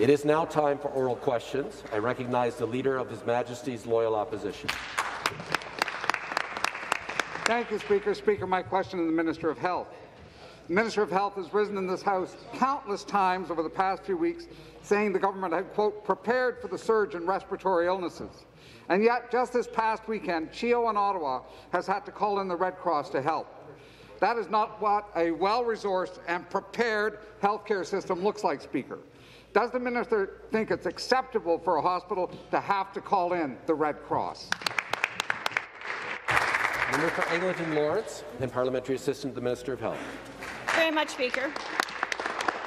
It is now time for oral questions. I recognize the Leader of His Majesty's Loyal Opposition. Thank you, Speaker. Speaker, my question to the Minister of Health. The Minister of Health has risen in this House countless times over the past few weeks saying the government had, quote, prepared for the surge in respiratory illnesses. And yet, just this past weekend, CHEO in Ottawa has had to call in the Red Cross to help. That is not what a well-resourced and prepared healthcare system looks like, Speaker. Does the minister think it's acceptable for a hospital to have to call in the Red Cross? Member for Eglinton Lawrence and Parliamentary Assistant to the Minister of Health. Very much, Speaker.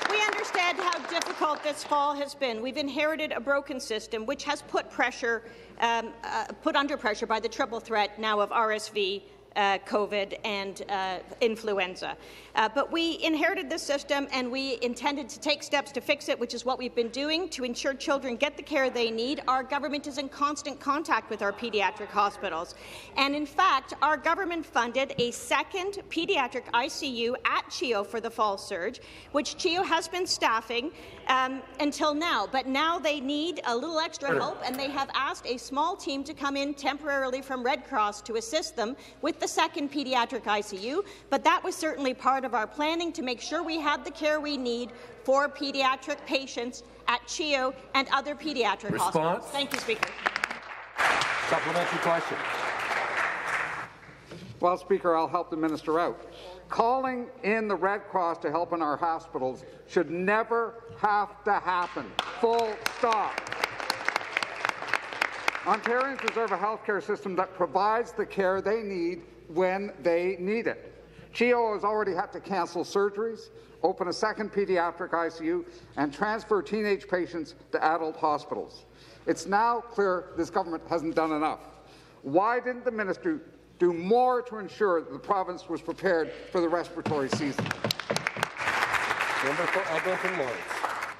We understand how difficult this fall has been. We've inherited a broken system which has put pressure, um, uh, put under pressure by the triple threat now of RSV, uh, COVID and uh, influenza. Uh, but we inherited this system and we intended to take steps to fix it, which is what we've been doing to ensure children get the care they need. Our government is in constant contact with our pediatric hospitals. And in fact, our government funded a second pediatric ICU at CHEO for the fall surge, which CHEO has been staffing um, until now. But now they need a little extra help, and they have asked a small team to come in temporarily from Red Cross to assist them with the second pediatric ICU. But that was certainly part of our planning to make sure we had the care we need for pediatric patients at CHEO and other pediatric Response? hospitals. Thank you, Speaker. Supplementary question. Well, Speaker, I'll help the minister out. Calling in the Red Cross to help in our hospitals should never have to happen. Full stop. Ontarians deserve a healthcare system that provides the care they need when they need it. CHEO has already had to cancel surgeries, open a second pediatric ICU, and transfer teenage patients to adult hospitals. It's now clear this government hasn't done enough. Why didn't the minister do more to ensure that the province was prepared for the respiratory season? Member for Lawrence.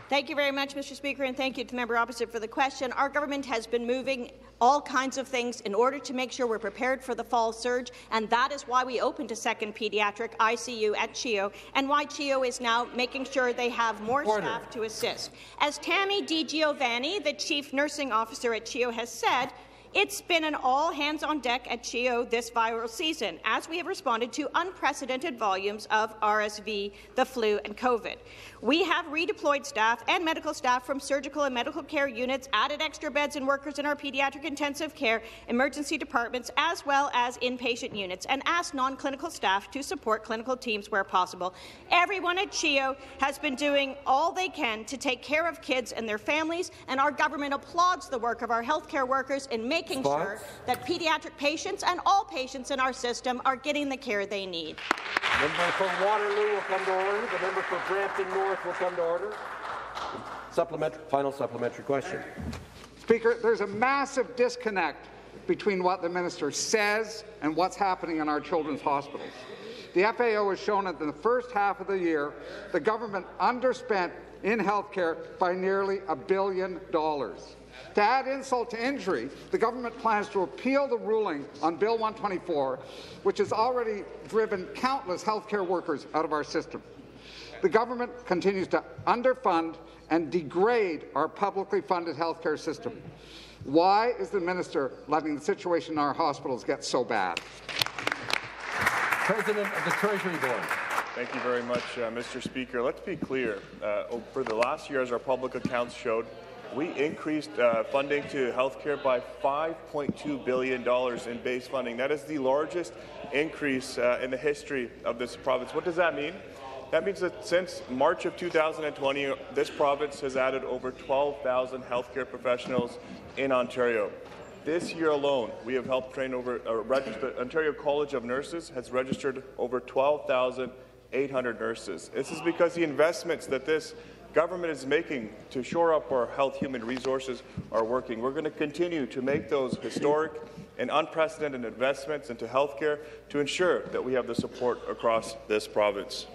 Thank you very much, Mr. Speaker, and thank you to the member opposite for the question. Our government has been moving all kinds of things in order to make sure we're prepared for the fall surge, and that is why we opened a second pediatric ICU at CHEO, and why CHEO is now making sure they have more Order. staff to assist. As Tammy DeGiovanni, the Chief Nursing Officer at CHEO, has said, it's been an all hands on deck at CHEO this viral season, as we have responded to unprecedented volumes of RSV, the flu, and COVID. We have redeployed staff and medical staff from surgical and medical care units, added extra beds and workers in our pediatric intensive care, emergency departments, as well as inpatient units, and asked non-clinical staff to support clinical teams where possible. Everyone at CHEO has been doing all they can to take care of kids and their families, and our government applauds the work of our healthcare workers in making Spons? sure that pediatric patients and all patients in our system are getting the care they need. Member for Waterloo will come to order. The member for Brampton North will come to order. Supplementary, final supplementary question. Speaker, there's a massive disconnect between what the minister says and what's happening in our children's hospitals. The FAO has shown that in the first half of the year, the government underspent in healthcare by nearly a billion dollars. To add insult to injury, the government plans to appeal the ruling on Bill 124, which has already driven countless healthcare workers out of our system. The government continues to underfund and degrade our publicly funded healthcare system. Why is the minister letting the situation in our hospitals get so bad? President of the Treasury Board. Thank you very much, uh, Mr. Speaker. Let's be clear. Uh, for the last year, as our public accounts showed, we increased uh, funding to healthcare by $5.2 billion in base funding. That is the largest increase uh, in the history of this province. What does that mean? That means that since March of 2020, this province has added over 12,000 healthcare professionals in Ontario. This year alone, we have helped train over, uh, Ontario College of Nurses has registered over 12,800 nurses. This is because the investments that this government is making to shore up our health human resources are working. We're going to continue to make those historic and unprecedented investments into healthcare to ensure that we have the support across this province.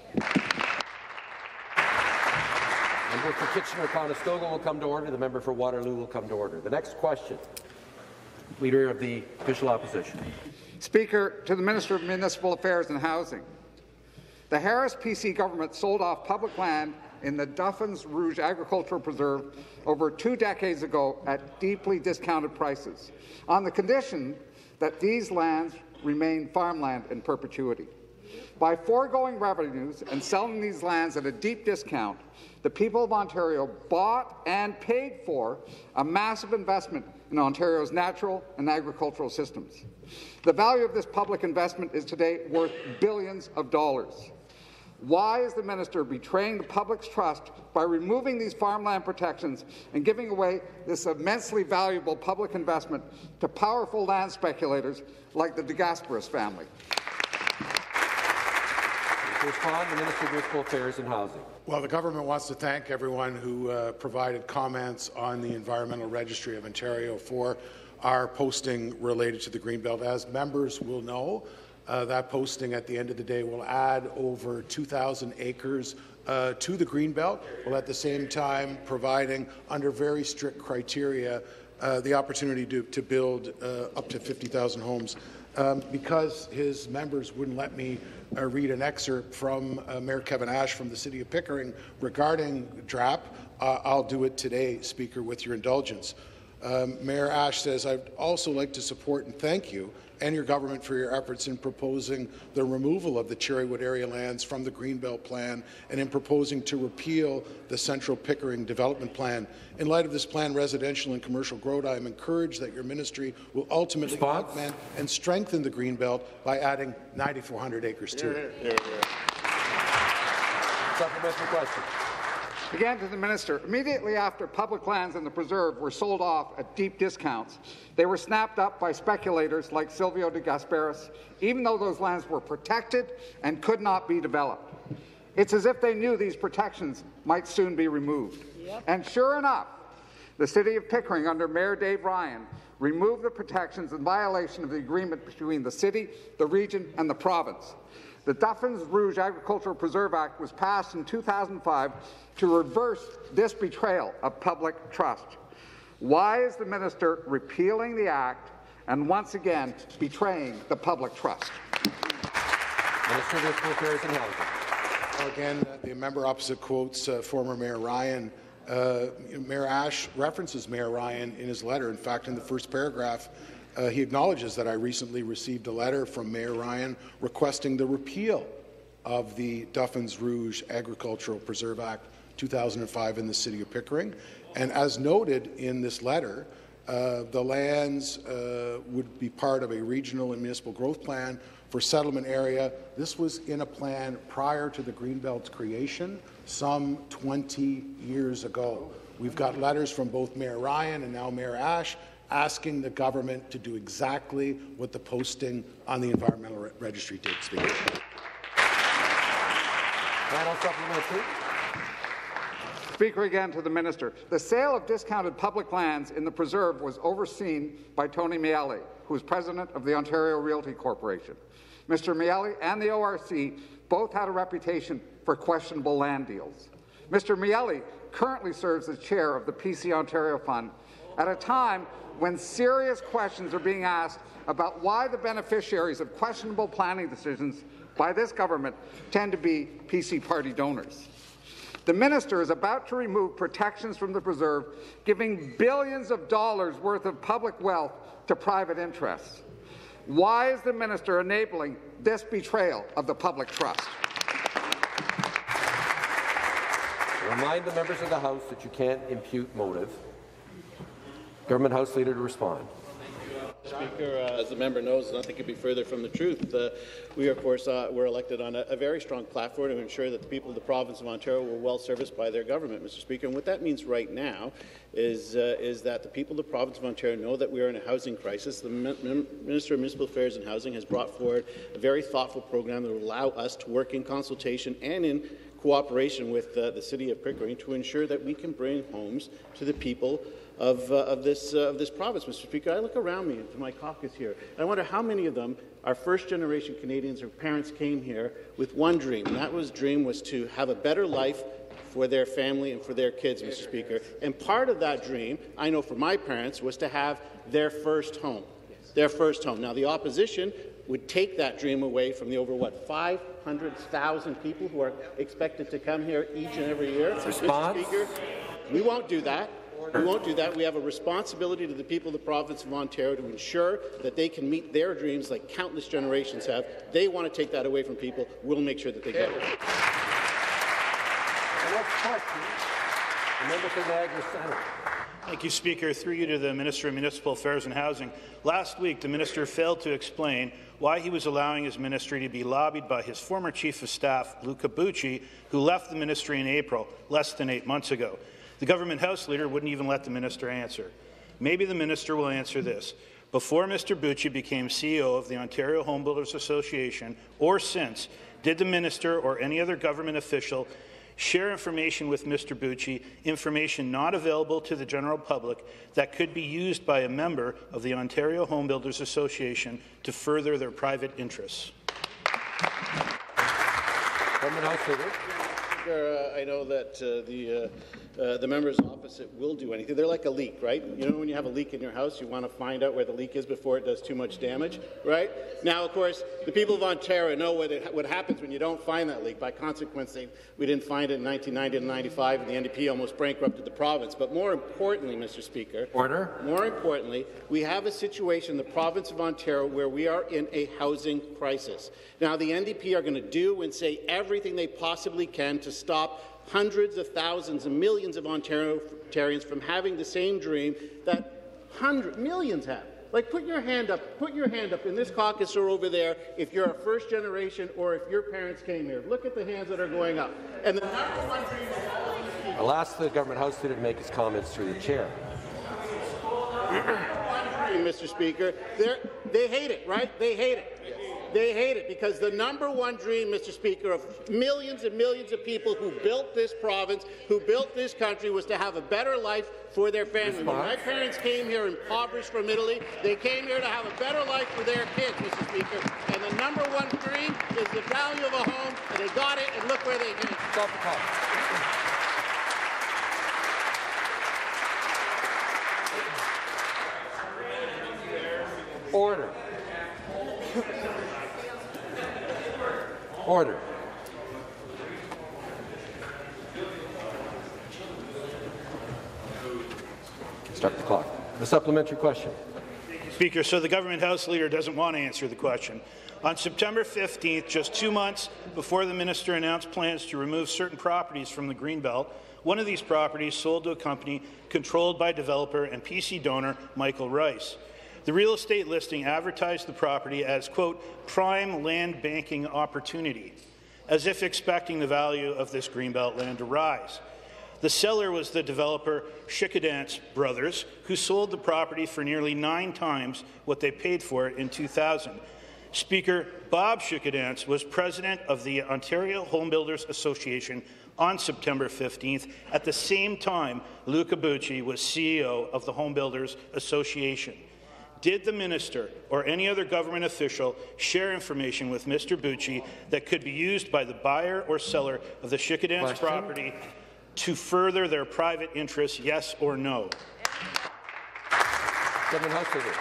Member for Kitchener-Conestoga will come to order. The member for Waterloo will come to order. The next question. Leader of the official opposition. Speaker, to the Minister of Municipal Affairs and Housing. The Harris PC government sold off public land in the Duffins Rouge Agricultural Preserve over two decades ago at deeply discounted prices, on the condition that these lands remain farmland in perpetuity. By foregoing revenues and selling these lands at a deep discount, the people of Ontario bought and paid for a massive investment in Ontario's natural and agricultural systems. The value of this public investment is today worth billions of dollars. Why is the minister betraying the public's trust by removing these farmland protections and giving away this immensely valuable public investment to powerful land speculators like the De Gasperis family? To respond, the Minister of Municipal Affairs and Housing. Well, the government wants to thank everyone who uh, provided comments on the Environmental Registry of Ontario for our posting related to the Greenbelt. As members will know, uh, that posting at the end of the day will add over 2,000 acres uh, to the Greenbelt, while at the same time providing, under very strict criteria, uh, the opportunity to, to build uh, up to 50,000 homes. Um, because his members wouldn't let me uh, read an excerpt from uh, Mayor Kevin Ashe from the City of Pickering regarding DRAP, uh, I'll do it today, Speaker, with your indulgence. Um, Mayor Ashe says, I'd also like to support and thank you and your government for your efforts in proposing the removal of the Cherrywood area lands from the Greenbelt Plan and in proposing to repeal the Central Pickering Development Plan. In light of this plan, residential and commercial growth, I am encouraged that your ministry will ultimately Response? augment and strengthen the Greenbelt by adding 9,400 acres to it. Supplementary question. Again to the minister. Immediately after public lands in the preserve were sold off at deep discounts, they were snapped up by speculators like Silvio de Gasperis, even though those lands were protected and could not be developed. It's as if they knew these protections might soon be removed. And sure enough, the city of Pickering, under Mayor Dave Ryan, removed the protections in violation of the agreement between the city, the region, and the province. The Duffins Rouge Agricultural Preserve Act was passed in 2005 to reverse this betrayal of public trust. Why is the minister repealing the act and once again betraying the public trust? Minister of Municipal Affairs and Housing. Well, Again, uh, the member opposite quotes uh, former Mayor Ryan. Uh, Mayor Ashe references Mayor Ryan in his letter. In fact, in the first paragraph, uh, he acknowledges that I recently received a letter from Mayor Ryan requesting the repeal of the Duffins Rouge Agricultural Preserve Act 2005 in the city of Pickering. And as noted in this letter, uh, the lands uh, would be part of a regional and municipal growth plan for settlement area. This was in a plan prior to the Greenbelt's creation, some 20 years ago. We've got letters from both Mayor Ryan and now Mayor Ashe asking the government to do exactly what the posting on the Environmental Re- Registry did, Speaker. Final supplementary. Speaker again to the minister. The sale of discounted public lands in the preserve was overseen by Tony Miele, who is president of the Ontario Realty Corporation. Mr. Miele and the ORC both had a reputation for questionable land deals. Mr. Miele currently serves as chair of the PC Ontario Fund at a time when serious questions are being asked about why the beneficiaries of questionable planning decisions by this government tend to be PC party donors. The minister is about to remove protections from the preserve, giving billions of dollars worth of public wealth to private interests. Why is the minister enabling this betrayal of the public trust? Remind the members of the House that you can't impute motive. Government House Leader to respond. Speaker, uh, as the member knows, nothing could be further from the truth. Uh, we, of course, uh, were elected on a, a, very strong platform to ensure that the people of the province of Ontario were well serviced by their government, Mr. Speaker. And what that means right now is, uh, is that the people of the province of Ontario know that we are in a housing crisis. The Min Minister of Municipal Affairs and Housing has brought forward a very thoughtful program that will allow us to work in consultation and in cooperation with uh, the City of Pickering to ensure that we can bring homes to the people of, uh, of, this, uh, of this province, Mr. Speaker. I look around me to my caucus here, and I wonder how many of them are first-generation Canadians or parents came here with one dream, and that was dream was to have a better life for their family and for their kids, Mr. Speaker. And part of that dream, I know for my parents, was to have their first home their first home. Now, the opposition would take that dream away from the over, what, 500,000 people who are expected to come here each and every year. Response? Mr. Speaker, we won't do that. We won't do that. We have a responsibility to the people of the province of Ontario to ensure that they can meet their dreams like countless generations have. They want to take that away from people. We'll make sure that they get it. The next question, the member for Niagara Centre. Thank you, Speaker. Through you to the Minister of Municipal Affairs and Housing. Last week, the minister failed to explain why he was allowing his ministry to be lobbied by his former Chief of Staff, Luca Bucci, who left the ministry in April, less than eight months ago. The government House Leader wouldn't even let the minister answer. Maybe the minister will answer this. Before Mr. Bucci became CEO of the Ontario Home Builders Association, or since, did the minister or any other government official share information with Mr. Bucci, information not available to the general public that could be used by a member of the Ontario Home Builders Association to further their private interests. Government House Leader. Uh, I know that uh, the, uh, uh, the members opposite will do anything. They're like a leak, right? You know when you have a leak in your house, you want to find out where the leak is before it does too much damage, right? Now, of course, the people of Ontario know what, it, what happens when you don't find that leak. By consequence, they, we didn't find it in 1990 and 95, and the NDP almost bankrupted the province. But more importantly, Mr. Speaker, Order. more importantly, we have a situation in the province of Ontario where we are in a housing crisis. Now, the NDP are going to do and say everything they possibly can to stop hundreds of thousands and millions of Ontarians from having the same dream that hundreds, millions have. Like, put your hand up, put your hand up in this caucus or over there if you're a first generation or if your parents came here. Look at the hands that are going up. And the number one dream of all these people I'll ask the government House Leader to make his comments through the chair. Mr. Speaker. They're, they hate it, right? They hate it. They hate it because the number one dream, Mr. Speaker, of millions and millions of people who built this province, who built this country, was to have a better life for their family. When my parents came here impoverished from Italy, they came here to have a better life for their kids, Mr. Speaker. And the number one dream is the value of a home, and they got it, and look where they came. Stop the clock. Order. Order. Start the clock. The supplementary question. Speaker, so the government House Leader doesn't want to answer the question. On September 15th, just two months before the minister announced plans to remove certain properties from the Greenbelt, one of these properties sold to a company controlled by developer and PC donor Michael Rice. The real estate listing advertised the property as, quote, prime land banking opportunity, as if expecting the value of this Greenbelt land to rise. The seller was the developer Schickedanz Brothers, who sold the property for nearly nine times what they paid for it in 2000. Speaker Bob Schickedanz was president of the Ontario Home Builders Association on September 15th. At the same time, Luca Bucci was CEO of the Home Builders Association. Did the minister or any other government official share information with Mr. Bucci that could be used by the buyer or seller of the Schickedanz Question. property to further their private interests, yes or no? Government House Leader.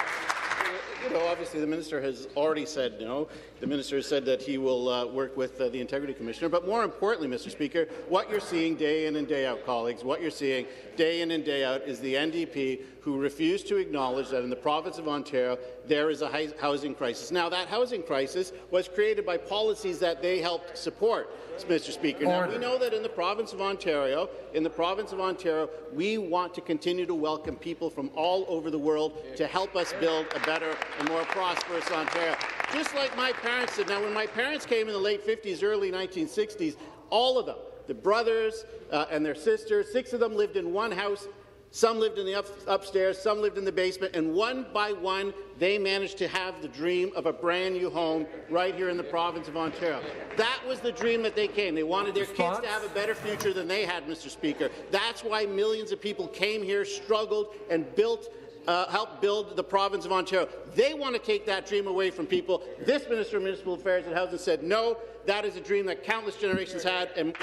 You know, obviously, the minister has already said no. The minister has said that he will uh, work with uh, the Integrity Commissioner. But more importantly, Mr. Speaker, what you're seeing day in and day out, colleagues, what you're seeing day in and day out is the NDP who refuse to acknowledge that in the province of Ontario there is a housing crisis. Now, that housing crisis was created by policies that they helped support, Mr. Speaker. Now, we know that in the province of Ontario, in the province of Ontario, we want to continue to welcome people from all over the world to help us build a better and more prosperous Ontario. Just like my parents did. Now, when my parents came in the late 50s, early 1960s, all of them, the brothers uh, and their sisters, six of them lived in one house. Some lived in the up, upstairs, some lived in the basement, and one by one, they managed to have the dream of a brand new home right here in the province of Ontario. That was the dream that they came. They wanted their kids to have a better future than they had, Mr. Speaker. That's why millions of people came here, struggled, and built. Uh, helped build the province of Ontario. They want to take that dream away from people. This Minister of Municipal Affairs and Housing said, no, that is a dream that countless generations had. And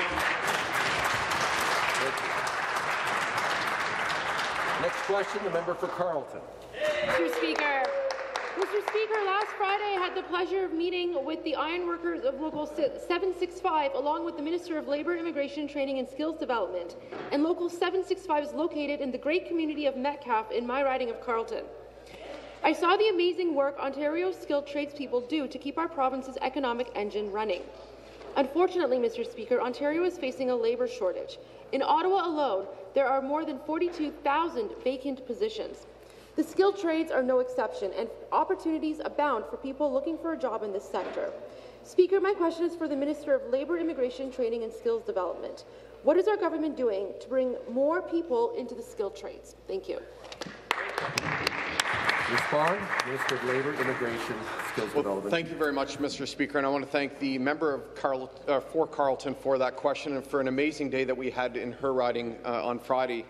Next question, the member for Carleton. Mr. Speaker, Mr. Speaker, last Friday I had the pleasure of meeting with the ironworkers of Local 765 along with the Minister of Labour, Immigration, Training and Skills Development. And Local 765 is located in the great community of Metcalfe in my riding of Carleton. I saw the amazing work Ontario's skilled tradespeople do to keep our province's economic engine running. Unfortunately, Mr. Speaker, Ontario is facing a labour shortage. In Ottawa alone, there are more than 42,000 vacant positions. The skilled trades are no exception, and opportunities abound for people looking for a job in this sector. Speaker, my question is for the Minister of Labour, Immigration, Training and Skills Development. What is our government doing to bring more people into the skilled trades? Thank you. Respond, Minister of Labour, Immigration, Skills well, Development. Thank you very much, Mr. Speaker, and I want to thank the member of Carl, uh, for Carleton for that question and for an amazing day that we had in her riding uh, on Friday.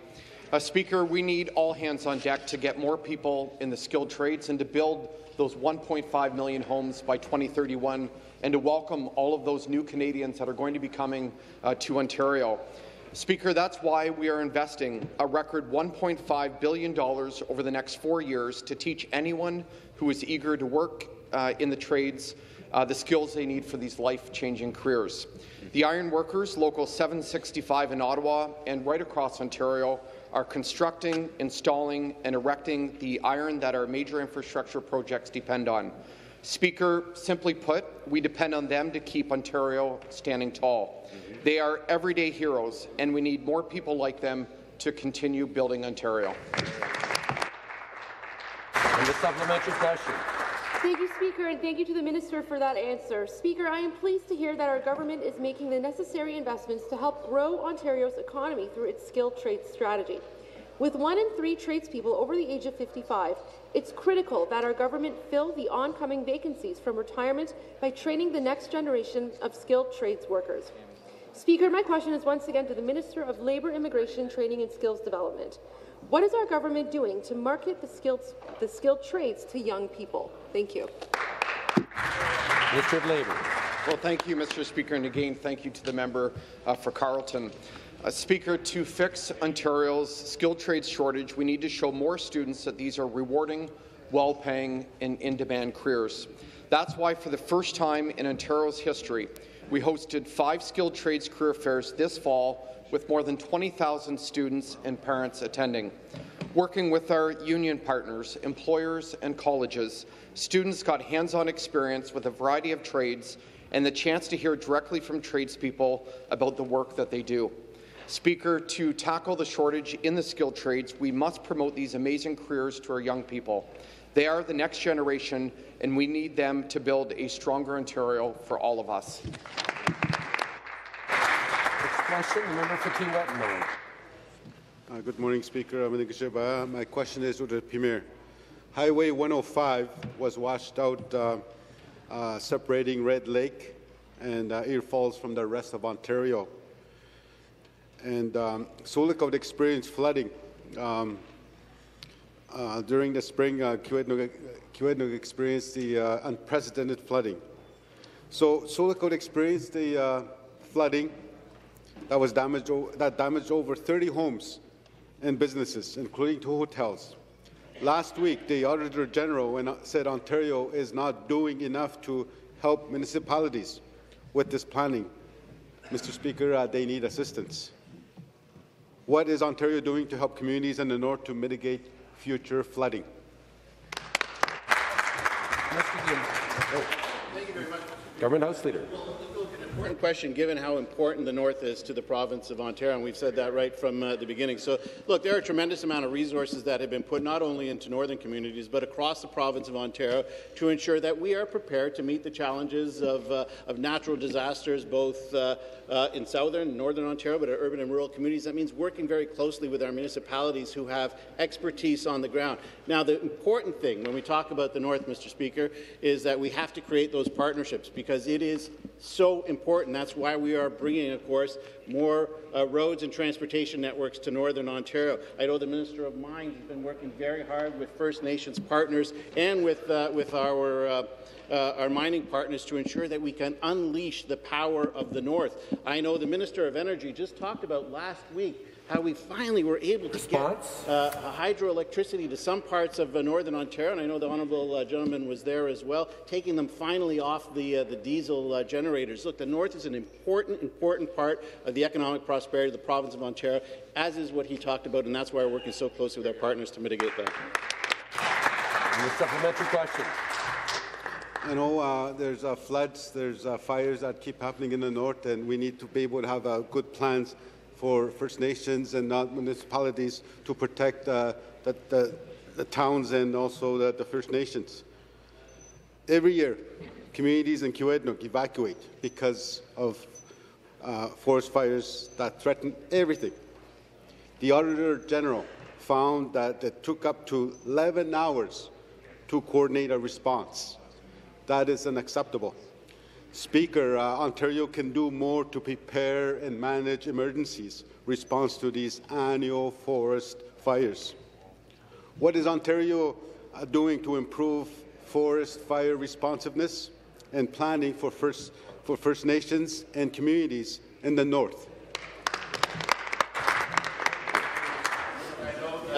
Uh, Speaker, we need all hands on deck to get more people in the skilled trades and to build those 1.5 million homes by 2031 and to welcome all of those new Canadians that are going to be coming uh, to Ontario. Speaker, that's why we are investing a record $1.5 billion over the next four years to teach anyone who is eager to work uh, in the trades uh, the skills they need for these life-changing careers. The iron workers, Local 765 in Ottawa and right across Ontario, are constructing, installing, and erecting the iron that our major infrastructure projects depend on. Speaker, simply put, we depend on them to keep Ontario standing tall. They are everyday heroes, and we need more people like them to continue building Ontario. And the supplementary question. Thank you, Speaker, and thank you to the Minister for that answer. Speaker, I am pleased to hear that our government is making the necessary investments to help grow Ontario's economy through its skilled trades strategy. With one in three tradespeople over the age of 55, it's critical that our government fill the oncoming vacancies from retirement by training the next generation of skilled trades workers. Speaker, my question is once again to the Minister of Labour, Immigration, Training and Skills Development. What is our government doing to market the skilled, the skilled trades to young people? Thank you. Minister of Labour. Well, thank you, Mr. Speaker, and again, thank you to the member uh, for Carleton. Uh, Speaker, to fix Ontario's skilled trades shortage, we need to show more students that these are rewarding, well-paying, and in-demand careers. That's why, for the first time in Ontario's history, we hosted five skilled trades career fairs this fall with more than 20,000 students and parents attending. Working with our union partners, employers and colleges, students got hands-on experience with a variety of trades and the chance to hear directly from tradespeople about the work that they do. Speaker, to tackle the shortage in the skilled trades, we must promote these amazing careers to our young people. They are the next generation, and we need them to build a stronger Ontario for all of us question, the member for Kiiwetinoong uh, Good morning, Speaker. My question is to the Premier. Highway 105 was washed out, uh, uh, separating Red Lake and uh, Ear Falls from the rest of Ontario. And um, Sioux experienced flooding. Um, uh, during the spring, uh, experienced the uh, unprecedented flooding. So Sioux experienced the uh, flooding that was damaged, that damaged over 30 homes and businesses, including two hotels. Last week, the Auditor General said Ontario is not doing enough to help municipalities with this planning. Mr. Speaker, uh, they need assistance. What is Ontario doing to help communities in the north to mitigate future flooding? Thank you very much. Government House Leader important question given how important the North is to the province of Ontario, and we've said that right from uh, the beginning. So, look, there are a tremendous amount of resources that have been put not only into northern communities but across the province of Ontario to ensure that we are prepared to meet the challenges of, uh, of natural disasters, both uh, uh in southern northern Ontario, but in urban and rural communities. That means working very closely with our municipalities who have expertise on the ground. Now, the important thing when we talk about the North, Mr. Speaker, is that we have to create those partnerships because it is so important. That's why we are bringing, of course, more uh, roads and transportation networks to Northern Ontario. I know the Minister of Mines has been working very hard with First Nations partners and with, uh, with our, uh, uh our mining partners to ensure that we can unleash the power of the North. I know the Minister of Energy just talked about last week how we finally were able to Response? get uh, hydroelectricity to some parts of uh, northern Ontario, and I know the honourable uh, gentleman was there as well, taking them finally off the, uh, the diesel uh, generators. Look, the north is an important, important part of the economic prosperity of the province of Ontario, as is what he talked about, and that's why we're working so closely with our partners to mitigate that. And the supplementary question. I know uh, there's uh, floods, there's uh, fires that keep happening in the north, and we need to be able to have uh, good plans for First Nations and not municipalities to protect uh, the, the, the, towns and also the, the, First Nations. Every year, communities in Kiiwetinoong evacuate because of uh, forest fires that threaten everything. The Auditor General found that it took up to 11 hours to coordinate a response. That is unacceptable. Speaker, uh, Ontario can do more to prepare and manage emergencies response to these annual forest fires. What is Ontario uh, doing to improve forest fire responsiveness and planning for First, for First Nations and communities in the North?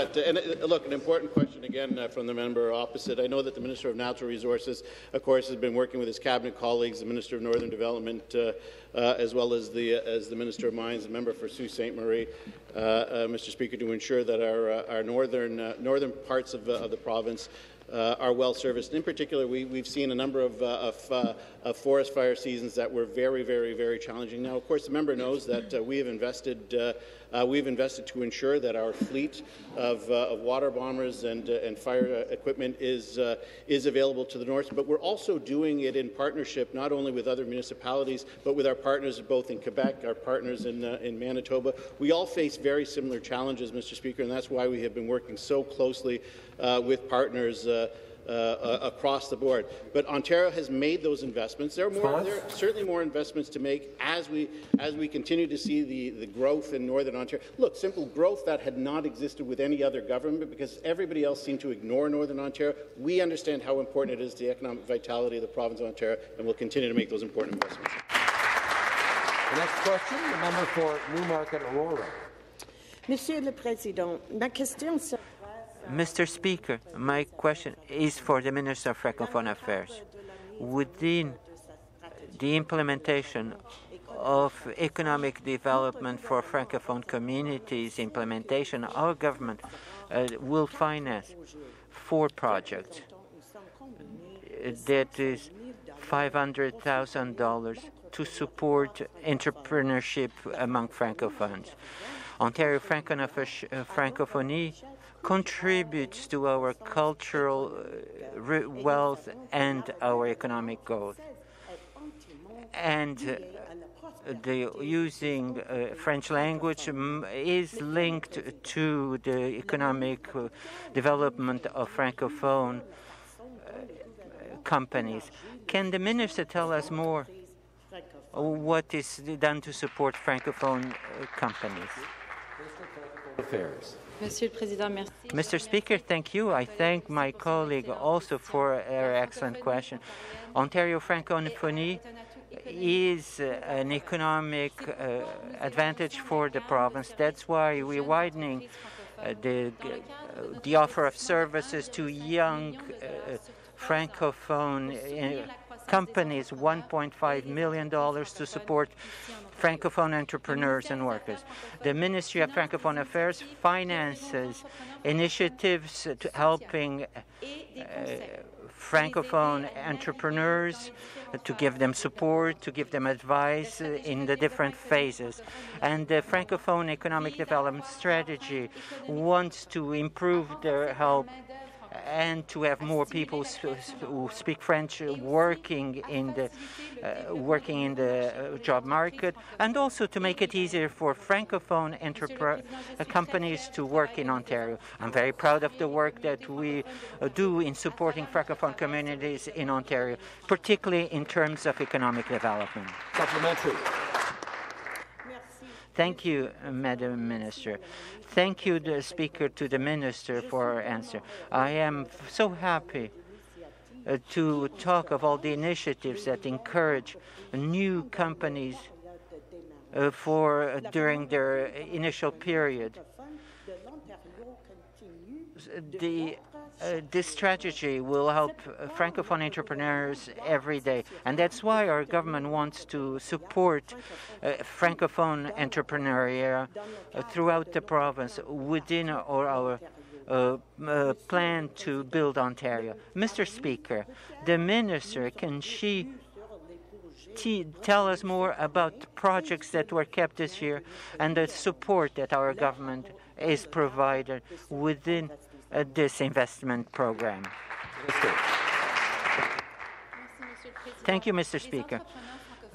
Uh, and uh, look, an important question again uh, from the member opposite. I know that the Minister of Natural Resources, of course, has been working with his cabinet colleagues, the Minister of Northern Development, uh, as well as the as the Minister of Mines, the member for Sault Ste. Marie, Mr. Speaker, to ensure that our our northern northern parts of, of the province uh, are well serviced. In particular, we, have seen a number of, uh, of, uh, of, forest fire seasons that were very, very, very challenging. Now, of course, the member knows that we have invested uh, we've invested to ensure that our fleet of, uh, of water bombers and, uh, and fire equipment is, uh, is available to the north, but we're also doing it in partnership not only with other municipalities, but with our partners both in Quebec, our partners in, uh, in Manitoba. We all face very similar challenges, Mr. Speaker, and that's why we have been working so closely uh, with partners uh, uh, across the board. But Ontario has made those investments. There are, more, there are certainly more investments to make as we as we continue to see the, the growth in Northern Ontario. Look, simple growth that had not existed with any other government because everybody else seemed to ignore Northern Ontario. We understand how important it is to the economic vitality of the province of Ontario, and we'll continue to make those important investments. The next question, the member for Newmarket Aurora. Monsieur le Président, ma question Mr. Speaker, my question is for the Minister of Francophone Affairs. Within the implementation of economic development for Francophone communities implementation, our government uh, will finance four projects. That is $500,000 to support entrepreneurship among Francophones. Ontario Francophonie contributes to our cultural uh, wealth and our economic growth. And uh, the using uh, French language is linked to the economic uh, development of francophone companies. Can the minister tell us more? What is done to support francophone companies? Affairs. Mr. Speaker, thank you. I thank my colleague also for her excellent question. Ontario Francophonie is an economic uh, advantage for the province. That's why we're widening uh, the, uh, the offer of services to young uh, francophone uh, companies $1.5 million to support Francophone entrepreneurs and workers. The Ministry of Francophone Affairs finances initiatives to helping uh, Francophone entrepreneurs to give them support, to give them advice in the different phases. And the Francophone Economic Development Strategy wants to improve their help and to have more people who speak French working in the uh, working in the uh, job market, and also to make it easier for francophone uh, companies to work in Ontario. I'm very proud of the work that we uh, do in supporting francophone communities in Ontario, particularly in terms of economic development. Supplementary. Thank you, Madam Minister. Thank you, the Speaker, to the Minister for her answer. I am so happy uh, to talk of all the initiatives that encourage new companies uh, for uh, during their initial period. The uh, this strategy will help uh, francophone entrepreneurs every day, and that's why our government wants to support uh, francophone entrepreneurial uh, throughout the province within our, uh, uh, plan to build Ontario. Mr. Speaker, the minister can she tell us more about projects that were kept this year and the support that our government is provided within this investment program. Thank you, Mr. Speaker.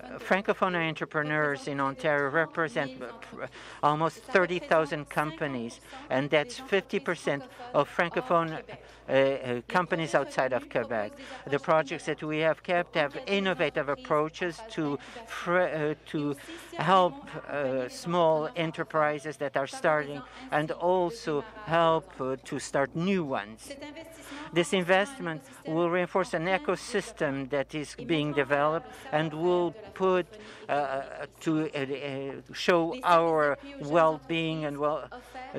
Uh, Francophone entrepreneurs in Ontario represent uh, almost 30,000 companies, and that's 50% of Francophone uh, uh, companies outside of Quebec. The projects that we have kept have innovative approaches to uh, to help uh, small enterprises that are starting, and also help to start new ones. This investment will reinforce an ecosystem that is being developed and will put uh, to uh, show our well-being and well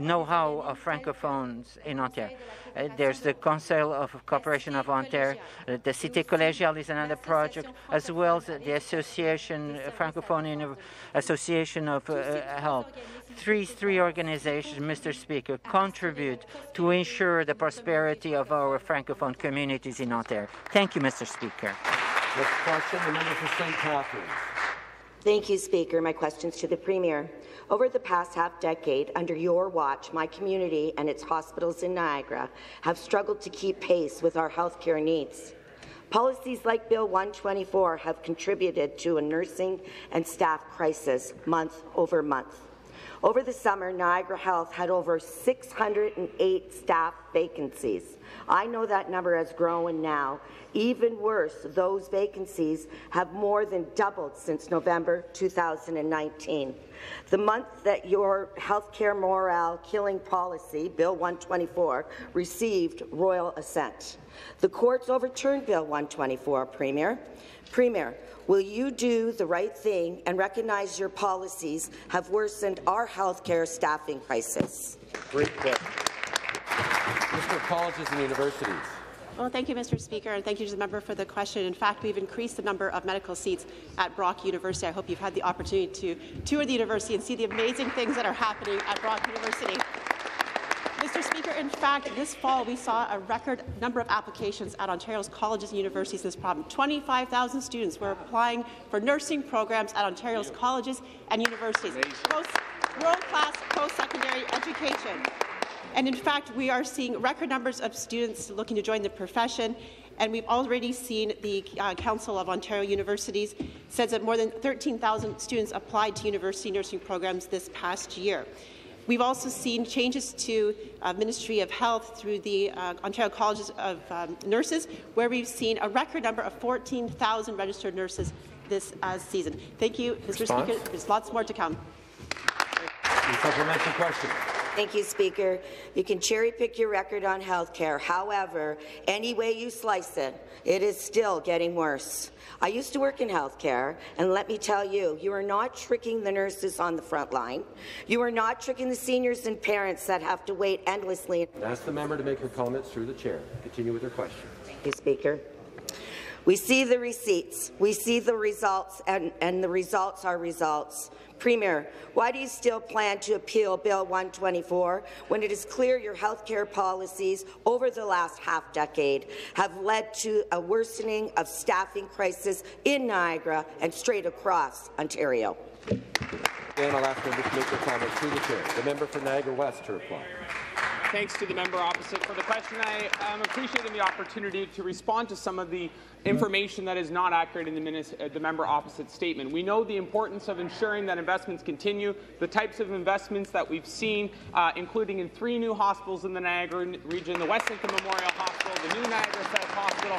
know-how of francophones in Ontario. Uh, there's the Conseil of Cooperation of Ontario, the Cité Collégiale is another project, as well as the Association Francophone Association of uh, Health. Three, three organizations, Mr. Speaker, contribute to ensure the prosperity of our Francophone communities in Ontario. Thank you, Mr. Speaker. Next question, the member for St. Catharines. Thank you, Speaker. My questions to the Premier. Over the past half decade, under your watch, my community and its hospitals in Niagara have struggled to keep pace with our healthcare needs. Policies like Bill 124 have contributed to a nursing and staff crisis month over month. Over the summer, Niagara Health had over 608 staff vacancies. I know that number has grown now. Even worse, those vacancies have more than doubled since November 2019. The month that your healthcare morale killing policy, Bill 124, received royal assent. The courts overturned Bill 124, Premier. Premier, will you do the right thing and recognize your policies have worsened our healthcare staffing crisis? Great question. Mr. Colleges and Universities. Well, thank you, Mr. Speaker, and thank you to the member for the question. In fact, we've increased the number of medical seats at Brock University. I hope you've had the opportunity to tour the university and see the amazing things that are happening at Brock University. Mr. Speaker, in fact, this fall we saw a record number of applications at Ontario's colleges and universities in this province. 25,000 students were applying for nursing programs at Ontario's colleges and universities. World-class post-secondary education. And in fact, we are seeing record numbers of students looking to join the profession, and we've already seen the uh, Council of Ontario Universities says that more than 13,000 students applied to university nursing programs this past year. We've also seen changes to uh, Ministry of Health through the uh, Ontario Colleges of um, Nurses, where we've seen a record number of 14,000 registered nurses this uh, season. Thank you, Mr. Response? Speaker. There's lots more to come. Supplementary question. Thank you, Speaker. You can cherry pick your record on health care. However, any way you slice it, it is still getting worse. I used to work in health care, and let me tell you, you are not tricking the nurses on the front line. You are not tricking the seniors and parents that have to wait endlessly. Ask the member to make her comments through the chair. Continue with her question. Thank you, Speaker. We see the receipts, we see the results, and, and the results are results. Premier, why do you still plan to appeal Bill 124 when it is clear your health care policies over the last half decade have led to a worsening of staffing crisis in Niagara and straight across Ontario? Again, I'll ask member to make their comments through the chair. The member for Niagara West to reply. Thanks to the member opposite for the question. I um, am appreciating the opportunity to respond to some of the information that is not accurate in the, uh, the member opposite statement. We know the importance of ensuring that investments continue, the types of investments that we've seen, uh, including in three new hospitals in the Niagara region, the West Lincoln Memorial Hospital, the new Niagara South Hospital,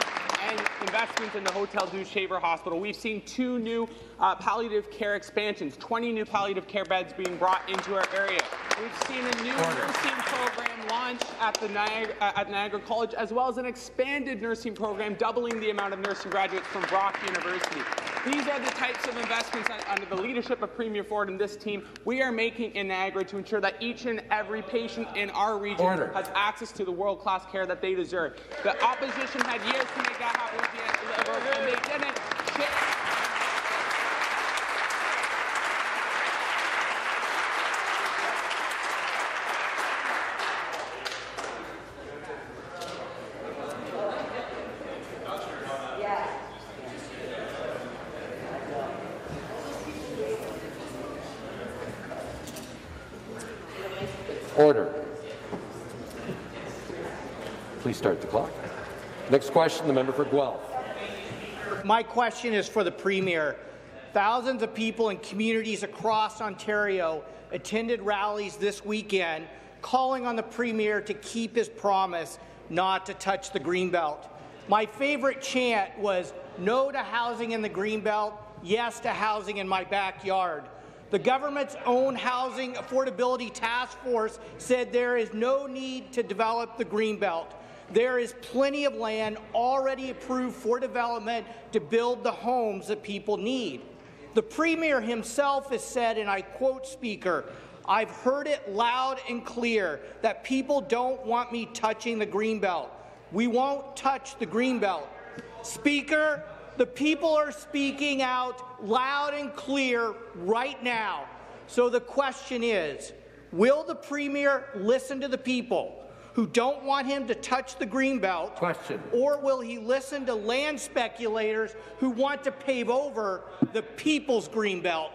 and investments in the Hotel Dieu Shaver Hospital. We've seen two new uh, palliative care expansions, 20 new palliative care beds being brought into our area. We've seen a new nursing program launched at the Niagara, uh, at Niagara College, as well as an expanded nursing program, doubling the amount of nursing graduates from Brock University. These are the types of investments under the leadership of Premier Ford and this team we are making in Niagara to ensure that each and every patient in our region Order. has access to the world-class care that they deserve. The opposition had years to make that happen with the Liberals, and they didn't. Order. Please start the clock. Next question, the member for Guelph. My question is for the Premier. Thousands of people in communities across Ontario attended rallies this weekend calling on the Premier to keep his promise not to touch the Greenbelt. My favourite chant was no to housing in the Greenbelt, yes to housing in my backyard. The government's own Housing Affordability Task Force said there is no need to develop the Greenbelt. There is plenty of land already approved for development to build the homes that people need. The Premier himself has said, and I quote Speaker, I've heard it loud and clear that people don't want me touching the Greenbelt. We won't touch the Greenbelt. Speaker, the people are speaking out loud and clear right now. So the question is, will the Premier listen to the people who don't want him to touch the Greenbelt? Question. Or will he listen to land speculators who want to pave over the people's Greenbelt?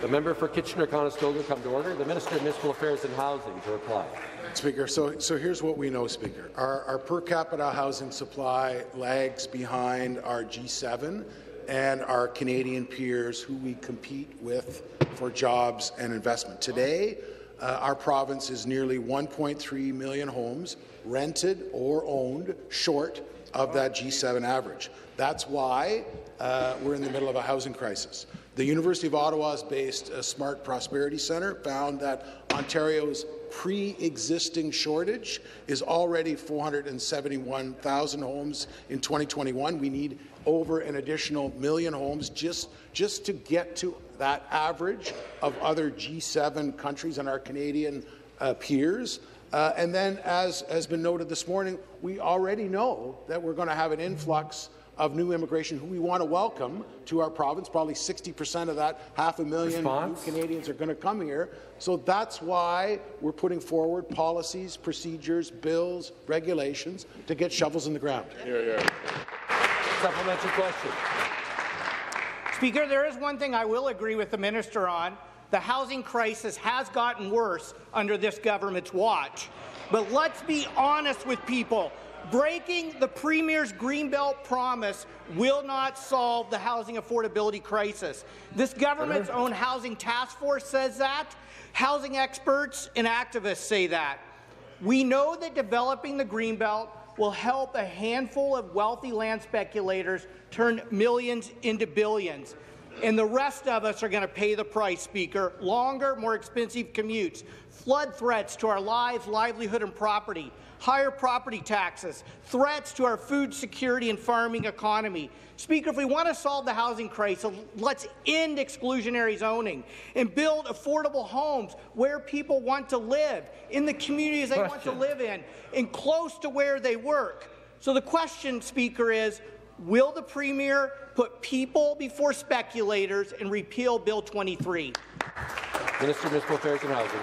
The member for Kitchener-Conestoga come to order. The Minister of Municipal Affairs and Housing to reply. Speaker, so, so here's what we know, Speaker. Our, our per capita housing supply lags behind our G7 and our Canadian peers who we compete with for jobs and investment. Today, uh, our province is nearly 1.3 million homes rented or owned short of that G7 average. That's why uh, we're in the middle of a housing crisis. The University of Ottawa's based uh, Smart Prosperity Centre found that Ontario's pre-existing shortage is already 471,000 homes in 2021. We need over an additional million homes just, just to get to that average of other G7 countries and our Canadian uh, peers. Uh, and then, as has been noted this morning, we already know that we're going to have an influx of new immigration who we want to welcome to our province. Probably 60% of that half a million new Canadians are going to come here. So that's why we're putting forward policies, procedures, bills, regulations to get shovels in the ground. Here, here. Supplementary question. Speaker, there is one thing I will agree with the minister on. The housing crisis has gotten worse under this government's watch. But let's be honest with people. Breaking the Premier's Greenbelt promise will not solve the housing affordability crisis. This government's own housing task force says that. Housing experts and activists say that. We know that developing the Greenbelt will help a handful of wealthy land speculators turn millions into billions. And the rest of us are going to pay the price, Speaker. Longer, more expensive commutes, flood threats to our lives, livelihood, and property, higher property taxes, threats to our food security and farming economy. Speaker, if we want to solve the housing crisis, let's end exclusionary zoning and build affordable homes where people want to live, in the communities they Question. want to live in, and close to where they work. So the question, Speaker, is will the Premier put people before speculators and repeal Bill 23? Minister of Municipal Affairs and Housing.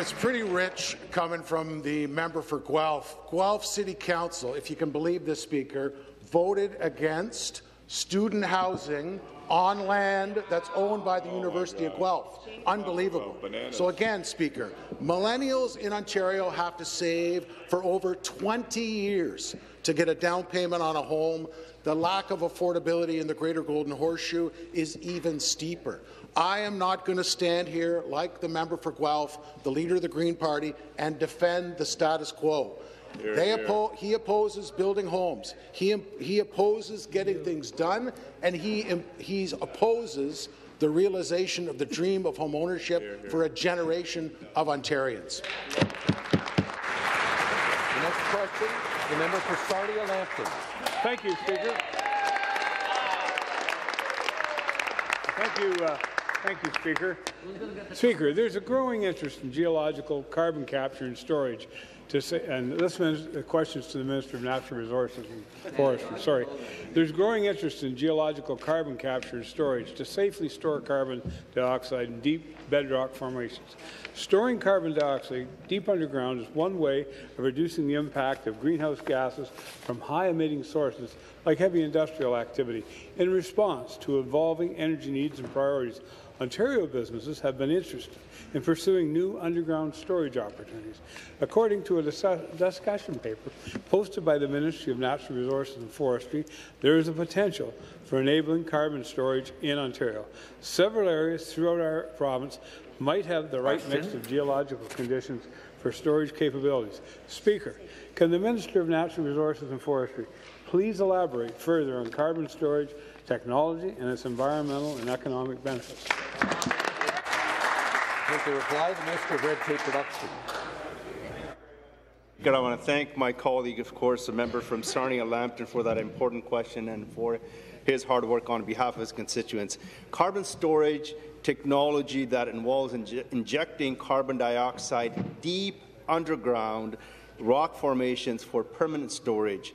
It's pretty rich coming from the member for Guelph. Guelph City Council, if you can believe this, Speaker, voted against student housing on land that's owned by the University of Guelph. Unbelievable. So again, Speaker, millennials in Ontario have to save for over 20 years to get a down payment on a home. The lack of affordability in the Greater Golden Horseshoe is even steeper. I am not going to stand here like the member for Guelph, the leader of the Green Party, and defend the status quo. Here, They here. oppo- he opposes building homes. He, he opposes getting things done, and he, he opposes the realization of the dream of home ownership for a generation of Ontarians. The next question, the member for Sarnia Lambton. Thank you, Speaker. Thank you, uh, thank you, Speaker. Speaker, there's a growing interest in geological carbon capture and storage. To say, and this is uh, questions to the Minister of Natural Resources and Forestry. Sorry, there's growing interest in geological carbon capture and storage to safely store carbon dioxide in deep bedrock formations. Storing carbon dioxide deep underground is one way of reducing the impact of greenhouse gases from high-emitting sources like heavy industrial activity. In response to evolving energy needs and priorities, Ontario businesses have been interested in pursuing new underground storage opportunities. According to a discussion paper posted by the Ministry of Natural Resources and Forestry, there is a potential for enabling carbon storage in Ontario. Several areas throughout our province might have the right mix of geological conditions for storage capabilities. Speaker, can the Minister of Natural Resources and Forestry please elaborate further on carbon storage technology and its environmental and economic benefits? With the reply, the Minister of Red Tape Reduction. I want to thank my colleague, of course, the member from Sarnia-Lambton, for that important question and for his hard work on behalf of his constituents. Carbon storage technology that involves inje injecting carbon dioxide deep underground rock formations for permanent storage.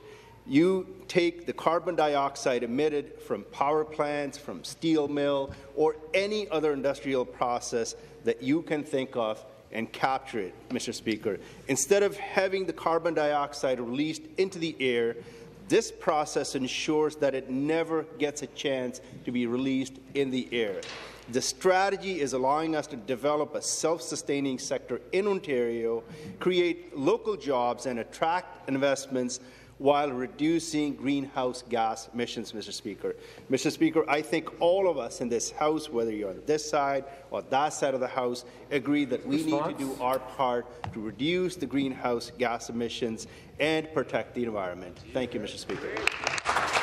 You take the carbon dioxide emitted from power plants, from steel mill, or any other industrial process that you can think of and capture it, Mr. Speaker. Instead of having the carbon dioxide released into the air, this process ensures that it never gets a chance to be released in the air. The strategy is allowing us to develop a self-sustaining sector in Ontario, create local jobs and attract investments while reducing greenhouse gas emissions, Mr. Speaker. Mr. Speaker, I think all of us in this House, whether you're on this side or that side of the House, agree that we Response? need to do our part to reduce the greenhouse gas emissions and protect the environment. Thank you, Mr. Speaker.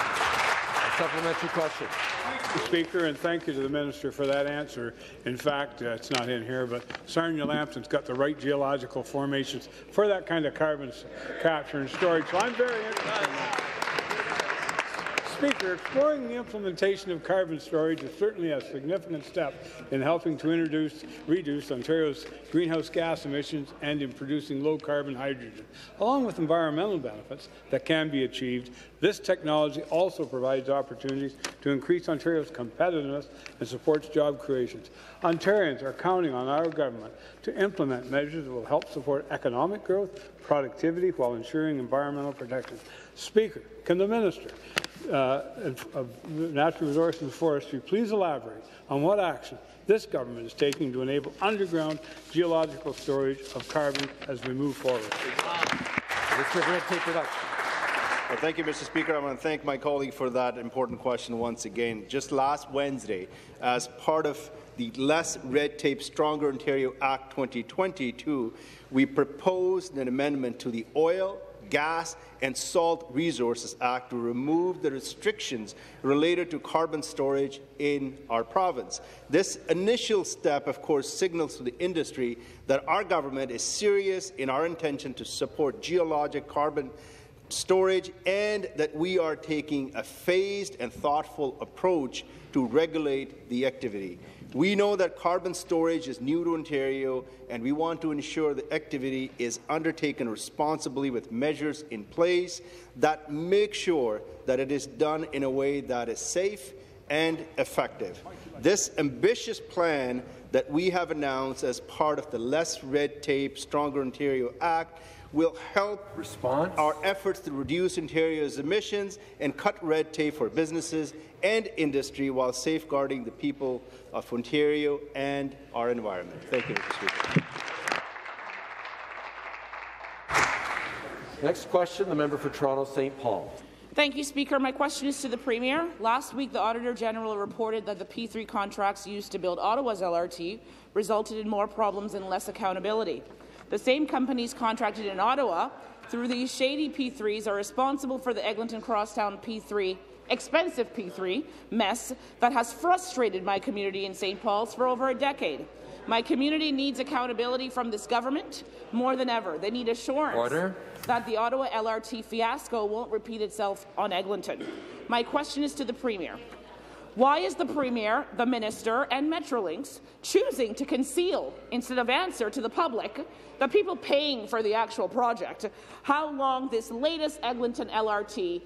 Supplementary question. Speaker, and thank you to the minister for that answer. In fact, uh, it's not in here, but Sarnia-Lambton's got the right geological formations for that kind of carbon capture and storage. So I'm very interested. Speaker, exploring the implementation of carbon storage is certainly a significant step in helping to introduce, reduce Ontario's greenhouse gas emissions and in producing low-carbon hydrogen. Along with environmental benefits that can be achieved, this technology also provides opportunities to increase Ontario's competitiveness and supports job creations. Ontarians are counting on our government to implement measures that will help support economic growth, productivity, while ensuring environmental protection. Speaker, can the minister uh, of Natural Resources and Forestry please elaborate on what action this government is taking to enable underground geological storage of carbon as we move forward. Mr. Red Tape Reduction. Well, thank you, Mr. Speaker. I want to thank my colleague for that important question once again. Just last Wednesday, as part of the Less Red Tape Stronger Ontario Act 2022, we proposed an amendment to the Oil, Gas and Salt Resources Act to remove the restrictions related to carbon storage in our province. This initial step, of course, signals to the industry that our government is serious in our intention to support geologic carbon storage and that we are taking a phased and thoughtful approach to regulate the activity. We know that carbon storage is new to Ontario, and we want to ensure the activity is undertaken responsibly with measures in place that make sure that it is done in a way that is safe and effective. This ambitious plan that we have announced as part of the Less Red Tape, Stronger Ontario Act will help Response? our efforts to reduce Ontario's emissions and cut red tape for businesses and industry while safeguarding the people of Ontario and our environment. Thank you, Mr. Speaker. Next question, the member for Toronto St. Paul. Thank you, Speaker. My question is to the Premier. Last week, the Auditor General reported that the P3 contracts used to build Ottawa's LRT resulted in more problems and less accountability. The same companies contracted in Ottawa through these shady P3s are responsible for the Eglinton Crosstown P3 expensive P3 mess that has frustrated my community in St. Paul's for over a decade. My community needs accountability from this government more than ever. They need assurance Order. that the Ottawa LRT fiasco won't repeat itself on Eglinton. My question is to the Premier. Why is the Premier, the Minister, and Metrolinx choosing to conceal instead of answer to the public, the people paying for the actual project, how long this latest Eglinton LRT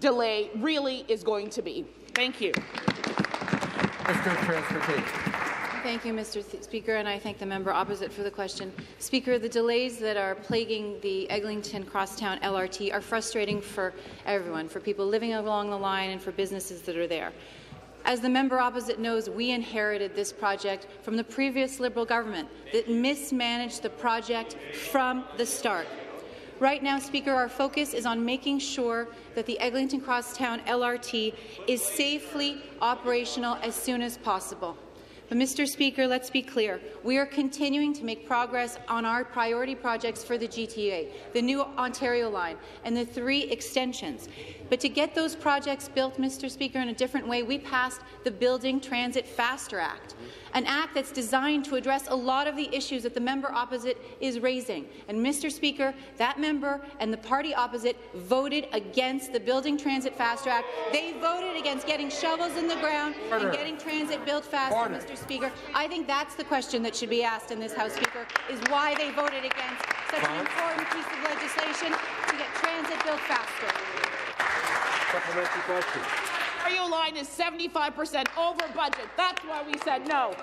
delay really is going to be? Thank you. Mr. Transportation. Thank you, Mr. Speaker, and I thank the member opposite for the question. Speaker, the delays that are plaguing the Eglinton Crosstown LRT are frustrating for everyone, for people living along the line and for businesses that are there. As the member opposite knows, we inherited this project from the previous Liberal government that mismanaged the project from the start. Right now, Speaker, our focus is on making sure that the Eglinton Crosstown LRT is safely operational as soon as possible. But, Mr. Speaker, let's be clear. We are continuing to make progress on our priority projects for the GTA, the new Ontario line, and the three extensions. But to get those projects built, Mr. Speaker, in a different way, we passed the Building Transit Faster Act, an act that's designed to address a lot of the issues that the member opposite is raising. And, Mr. Speaker, that member and the party opposite voted against the Building Transit Faster Act. They voted against getting shovels in the ground Order. and getting transit built faster, Order. Mr. Speaker. I think that's the question that should be asked in this House, Speaker, is why they voted against such an important piece of legislation to get transit built faster. Supplementary question. Ontario line is 75% over budget. That's why we said no.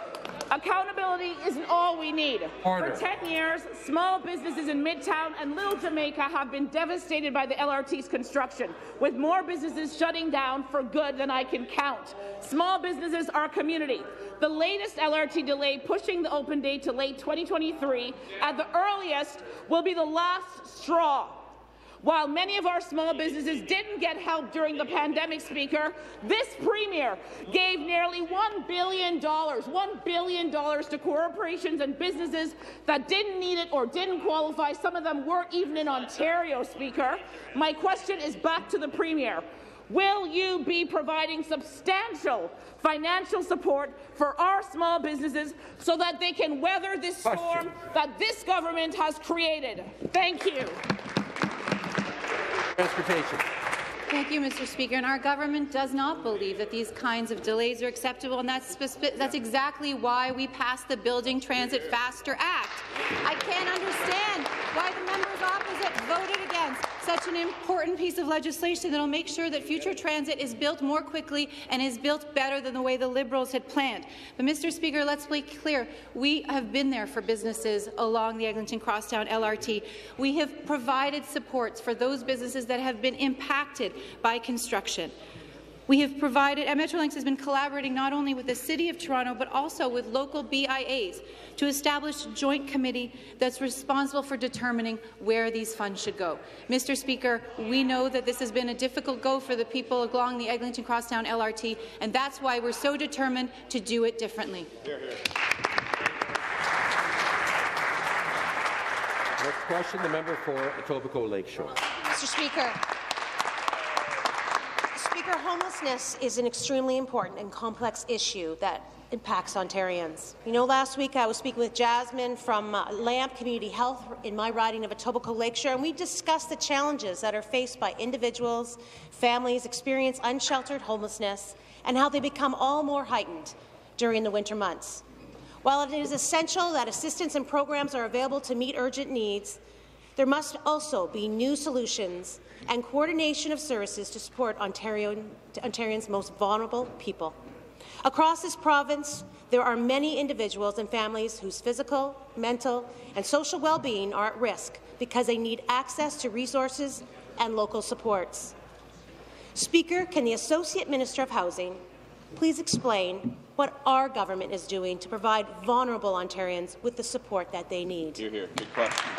Accountability isn't all we need. Order. For 10 years, small businesses in Midtown and Little Jamaica have been devastated by the LRT's construction, with more businesses shutting down for good than I can count. Small businesses are community. The latest LRT delay pushing the open date to late 2023 at the earliest will be the last straw. While many of our small businesses didn't get help during the pandemic, Speaker, this Premier gave nearly $1 billion, $1 billion to corporations and businesses that didn't need it or didn't qualify. Some of them weren't even in Ontario, Speaker. My question is back to the Premier. Will you be providing substantial financial support for our small businesses so that they can weather this storm that this government has created? Thank you. Transportation. Thank you, Mr. Speaker. And our government does not believe that these kinds of delays are acceptable, and that's, that's exactly why we passed the Building Transit Faster Act. I can't understand why the members opposite voted such an important piece of legislation that will make sure that future transit is built more quickly and is built better than the way the Liberals had planned. But, Mr. Speaker, let's be clear. We have been there for businesses along the Eglinton Crosstown LRT. We have provided supports for those businesses that have been impacted by construction. We have provided, and Metrolinx has been collaborating not only with the City of Toronto, but also with local BIAs to establish a joint committee that's responsible for determining where these funds should go. Mr. Speaker, we know that this has been a difficult go for the people along the Eglinton Crosstown LRT, and that's why we're so determined to do it differently. Here, here. Next question, the member for Etobicoke Lakeshore. Mr. Speaker, Speaker, homelessness is an extremely important and complex issue that impacts Ontarians. You know, last week I was speaking with Jasmine from uh, LAMP Community Health in my riding of Etobicoke Lakeshore, and we discussed the challenges that are faced by individuals, families experience unsheltered homelessness, and how they become all more heightened during the winter months. While it is essential that assistance and programs are available to meet urgent needs, there must also be new solutions and coordination of services to support Ontario, Ontarians' most vulnerable people. Across this province, there are many individuals and families whose physical, mental, and social well-being are at risk because they need access to resources and local supports. Speaker, can the Associate Minister of Housing please explain what our government is doing to provide vulnerable Ontarians with the support that they need? You're here. Good question.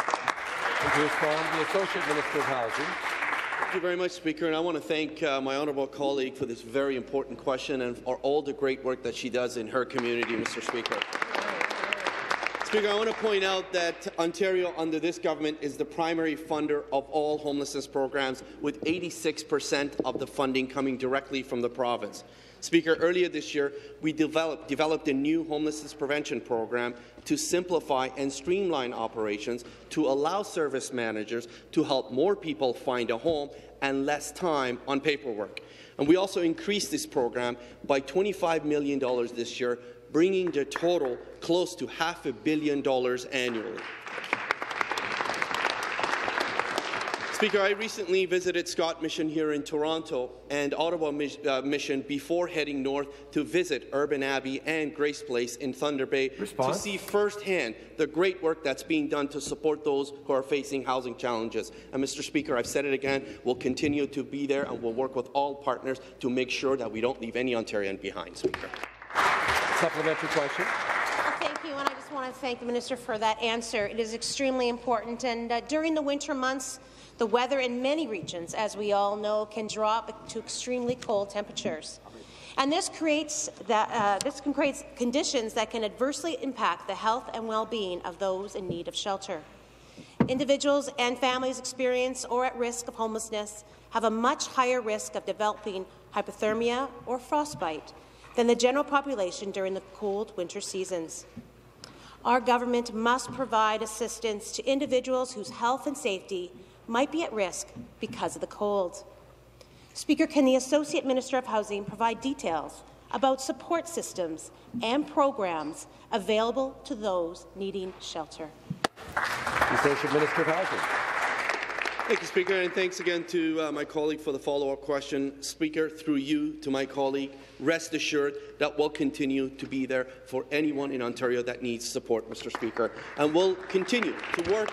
And to respond, the Associate Minister of Housing. Thank you very much, Speaker, and I want to thank uh, my honourable colleague for this very important question and for all the great work that she does in her community, Mr. Speaker. Speaker, I want to point out that Ontario, under this government, is the primary funder of all homelessness programs, with 86% of the funding coming directly from the province. Speaker, earlier this year, we developed, developed a new homelessness prevention program to simplify and streamline operations to allow service managers to help more people find a home and less time on paperwork. And we also increased this program by $25 million this year, bringing the total close to half a billion dollars annually. Speaker, I recently visited Scott Mission here in Toronto and Ottawa uh, Mission before heading north to visit Urban Abbey and Grace Place in Thunder Bay Response? to see firsthand the great work that's being done to support those who are facing housing challenges. And Mr. Speaker, I've said it again, we'll continue to be there and we'll work with all partners to make sure that we don't leave any Ontarian behind, Speaker. Supplementary question. Thank you, and I just want to thank the minister for that answer. It is extremely important, and uh, during the winter months, the weather in many regions, as we all know, can drop to extremely cold temperatures. And this creates, that, uh, this can create conditions that can adversely impact the health and well-being of those in need of shelter. Individuals and families experienced or at risk of homelessness have a much higher risk of developing hypothermia or frostbite than the general population during the cold winter seasons. Our government must provide assistance to individuals whose health and safety might be at risk because of the cold. Speaker, can the Associate Minister of Housing provide details about support systems and programs available to those needing shelter? Associate Minister of Housing. Thank you, Speaker, and thanks again to uh, my colleague for the follow-up question. Speaker, through you to my colleague, rest assured that we'll continue to be there for anyone in Ontario that needs support, Mr. Speaker, and we'll continue to work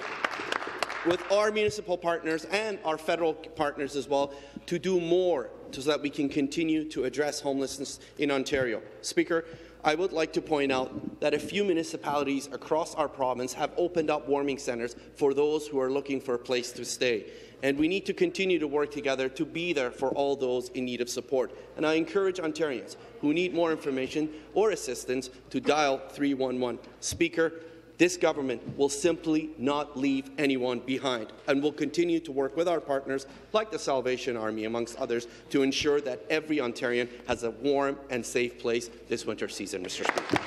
with our municipal partners and our federal partners as well to do more so that we can continue to address homelessness in Ontario. Speaker, I would like to point out that a few municipalities across our province have opened up warming centres for those who are looking for a place to stay. And we need to continue to work together to be there for all those in need of support. And I encourage Ontarians who need more information or assistance to dial 311. Speaker, this government will simply not leave anyone behind and will continue to work with our partners, like the Salvation Army, amongst others, to ensure that every Ontarian has a warm and safe place this winter season, Mr. Speaker.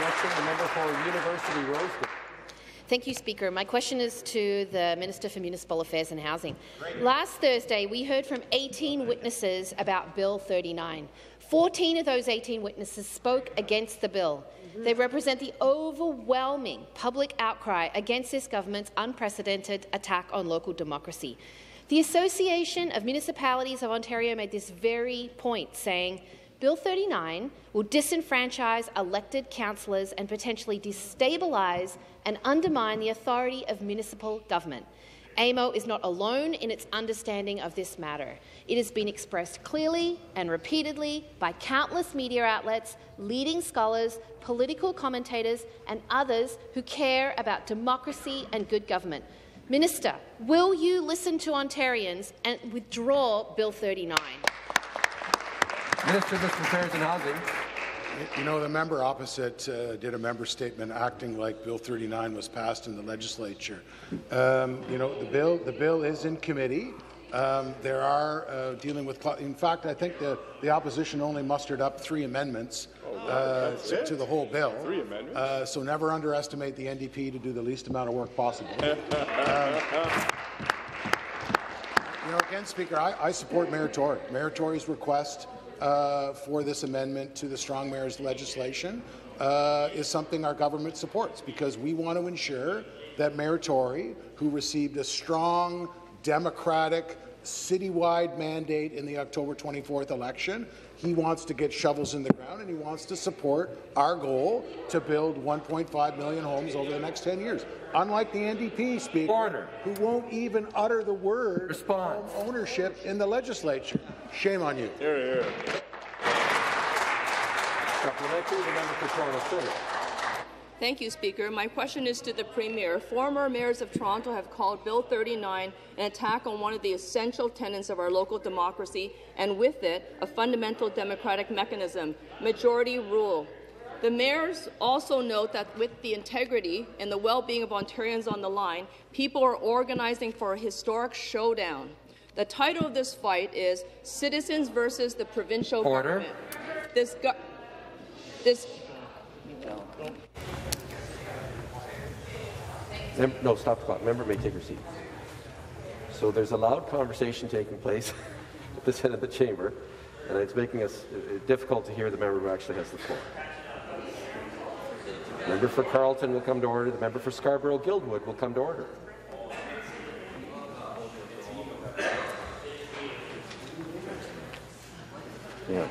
Question, the member for University Rose. Thank you, Speaker. My question is to the Minister for Municipal Affairs and Housing. Last Thursday, we heard from 18 witnesses about Bill 39. 14 of those 18 witnesses spoke against the bill. Mm-hmm. They represent the overwhelming public outcry against this government's unprecedented attack on local democracy. The Association of Municipalities of Ontario made this very point, saying, Bill 39 will disenfranchise elected councillors and potentially destabilise and undermine the authority of municipal government. AMO is not alone in its understanding of this matter. It has been expressed clearly and repeatedly by countless media outlets, leading scholars, political commentators and others who care about democracy and good government. Minister, will you listen to Ontarians and withdraw Bill 39? Minister of Affairs and Housing. You know, the member opposite uh, did a member statement acting like Bill 39 was passed in the legislature. Um, you know, the bill, the bill is in committee. Um, there are uh, dealing with, in fact, I think the, the opposition only mustered up three amendments uh, to, to, the whole bill. Three amendments. Uh, so never underestimate the NDP to do the least amount of work possible. um, you know, again, Speaker, I, I support Mayor Tory. Mayor Tory's request uh, for this amendment to the Strong Mayors legislation uh, is something our government supports because we want to ensure that Mayor Tory, who received a strong democratic citywide mandate in the October 24th election, he wants to get shovels in the ground and he wants to support our goal to build 1.5 million homes over the next 10 years. Unlike the NDP speaker, Order. who won't even utter the word Response. home ownership in the legislature. Shame on you. Here, here. Supplementary, the member for Toronto Centre. Thank you, Speaker. My question is to the Premier. Former mayors of Toronto have called Bill 39 an attack on one of the essential tenets of our local democracy, and with it, a fundamental democratic mechanism, majority rule. The mayors also note that with the integrity and the well-being of Ontarians on the line, people are organizing for a historic showdown. The title of this fight is Citizens versus the Provincial Order. Government. This, go- this No, stop the clock. Member may take her seat. So there's a loud conversation taking place at this end of the chamber, and it's making us uh, difficult to hear the member who actually has the floor. Member for Carleton will come to order. The member for Scarborough Guildwood will come to order. Yeah.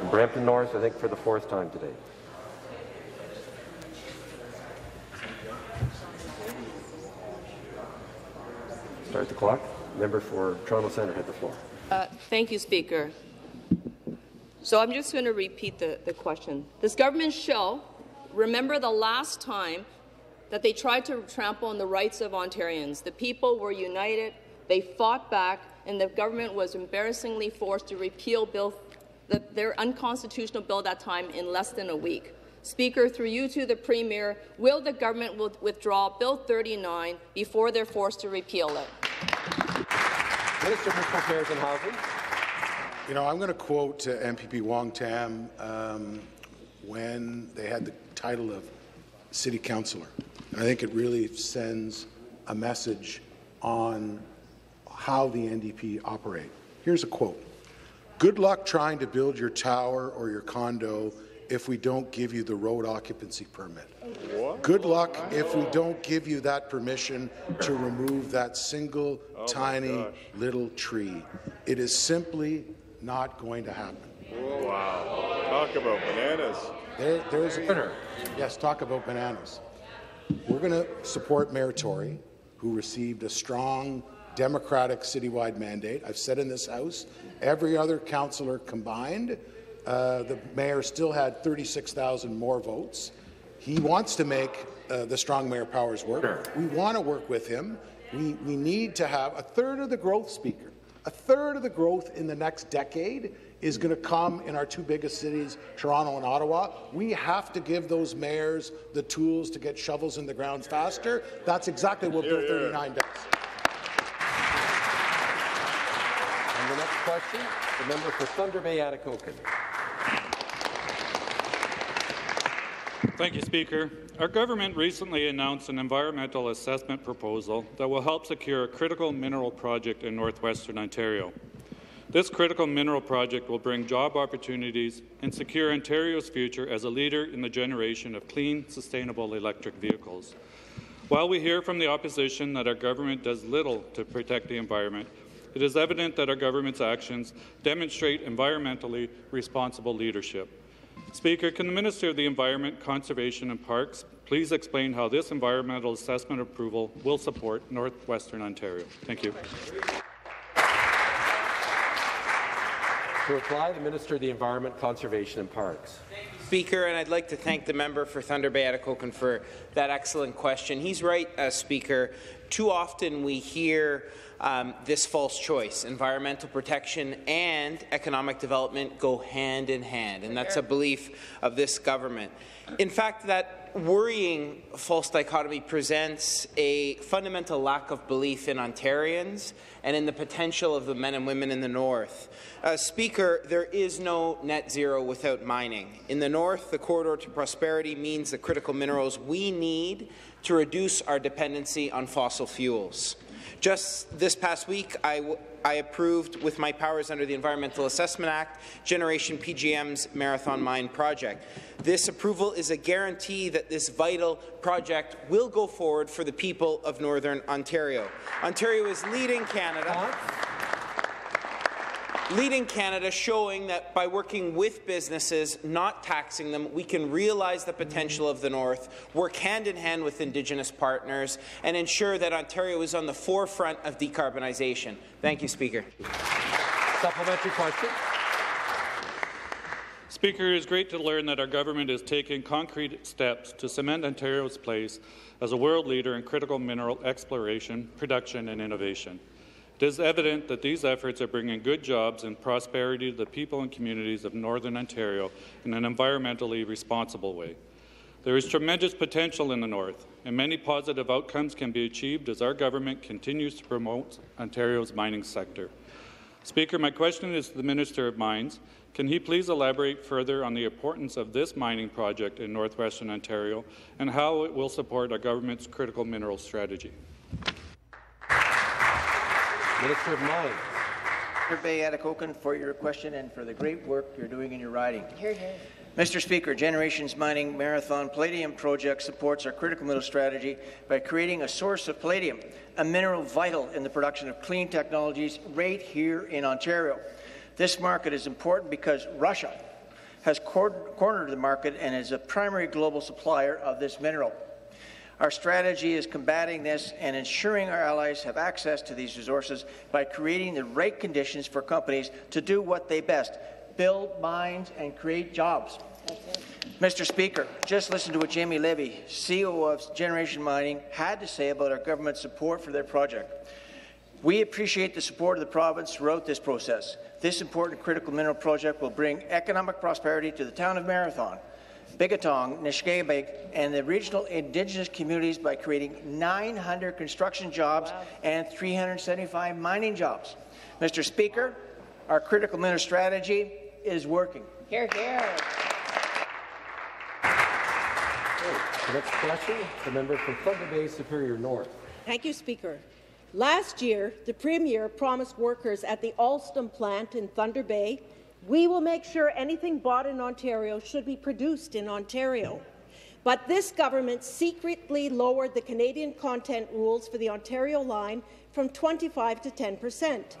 And Brampton North, I think, for the fourth time today. Start the clock. Member for Toronto Centre had the floor. Uh, thank you, Speaker. So I'm just going to repeat the, the question. This government shall remember the last time that they tried to trample on the rights of Ontarians. The people were united, they fought back, and the government was embarrassingly forced to repeal bill, the, their unconstitutional bill that time in less than a week. Speaker, through you to the Premier, will the government withdraw Bill 39 before they're forced to repeal it? Minister for Affairs and Housing. You know, I'm going to quote uh, MPP Wong Tam um, when they had the title of city councillor. And I think it really sends a message on how the NDP operate. Here's a quote. Good luck trying to build your tower or your condo if we don't give you the road occupancy permit. Good luck if we don't give you that permission to remove that single oh tiny little tree. It is simply not going to happen. Wow. Talk about bananas. There, there's a winner. Yes, talk about bananas. We're going to support Mayor Tory, who received a strong Democratic citywide mandate. I've said in this House, every other councillor combined, uh, the mayor still had 36,000 more votes. He wants to make uh, the strong mayor powers work. We want to work with him. We, we need to have a third of the growth, Speaker. A third of the growth in the next decade is going to come in our two biggest cities, Toronto and Ottawa. We have to give those mayors the tools to get shovels in the ground faster. That's exactly what Bill 39 does. And the next question, the member for Thunder Bay Atikokan. Thank you, Speaker. Our government recently announced an environmental assessment proposal that will help secure a critical mineral project in northwestern Ontario. This critical mineral project will bring job opportunities and secure Ontario's future as a leader in the generation of clean, sustainable electric vehicles. While we hear from the opposition that our government does little to protect the environment, it is evident that our government's actions demonstrate environmentally responsible leadership. Speaker, can the Minister of the Environment, Conservation and Parks please explain how this environmental assessment approval will support northwestern Ontario? Thank you. To reply, the Minister of the Environment, Conservation and Parks. Speaker, and I'd like to thank the member for Thunder Bay Atikokan for that excellent question. He's right, uh, Speaker. Too often we hear um, this false choice. Environmental protection and economic development go hand in hand, and that's a belief of this government. In fact, that worrying false dichotomy presents a fundamental lack of belief in Ontarians and in the potential of the men and women in the North. Uh, Speaker, there is no net zero without mining. In the North, the corridor to prosperity means the critical minerals we need to reduce our dependency on fossil fuels. Just this past week, I, I approved, with my powers under the Environmental Assessment Act, Generation PGM's Marathon Mine project. This approval is a guarantee that this vital project will go forward for the people of Northern Ontario. Ontario is leading Canada leading Canada, showing that by working with businesses, not taxing them, we can realize the potential of the North, work hand in hand with Indigenous partners, and ensure that Ontario is on the forefront of decarbonization. Thank you, Speaker. Supplementary question. Speaker, it is great to learn that our government is taking concrete steps to cement Ontario's place as a world leader in critical mineral exploration, production and innovation. It is evident that these efforts are bringing good jobs and prosperity to the people and communities of Northern Ontario in an environmentally responsible way. There is tremendous potential in the North, and many positive outcomes can be achieved as our government continues to promote Ontario's mining sector. Speaker, my question is to the Minister of Mines. Can he please elaborate further on the importance of this mining project in northwestern Ontario and how it will support our government's critical mineral strategy? Minister of Mines. Bay Atikokan for your question and for the great work you're doing in your riding. Here, here. Mr. Speaker, Generations Mining Marathon Palladium Project supports our critical mineral strategy by creating a source of palladium, a mineral vital in the production of clean technologies right here in Ontario. This market is important because Russia has cor cornered the market and is a primary global supplier of this mineral. Our strategy is combating this and ensuring our allies have access to these resources by creating the right conditions for companies to do what they best, build mines and create jobs. Mr. Speaker, just listen to what Jamie Levy, CEO of Generation Mining, had to say about our government's support for their project. We appreciate the support of the province throughout this process. This important critical mineral project will bring economic prosperity to the town of Marathon, Biigtigong, Nishnaabeg, and the regional Indigenous communities by creating 900 construction jobs wow. and 375 mining jobs. Mr. Speaker, our critical mineral strategy is working. Here, here. The next question, the member from Thunder Bay Superior North. Thank you, Speaker. Last year, the Premier promised workers at the Alstom plant in Thunder Bay, we will make sure anything bought in Ontario should be produced in Ontario. But this government secretly lowered the Canadian content rules for the Ontario line from 25 to 10 percent.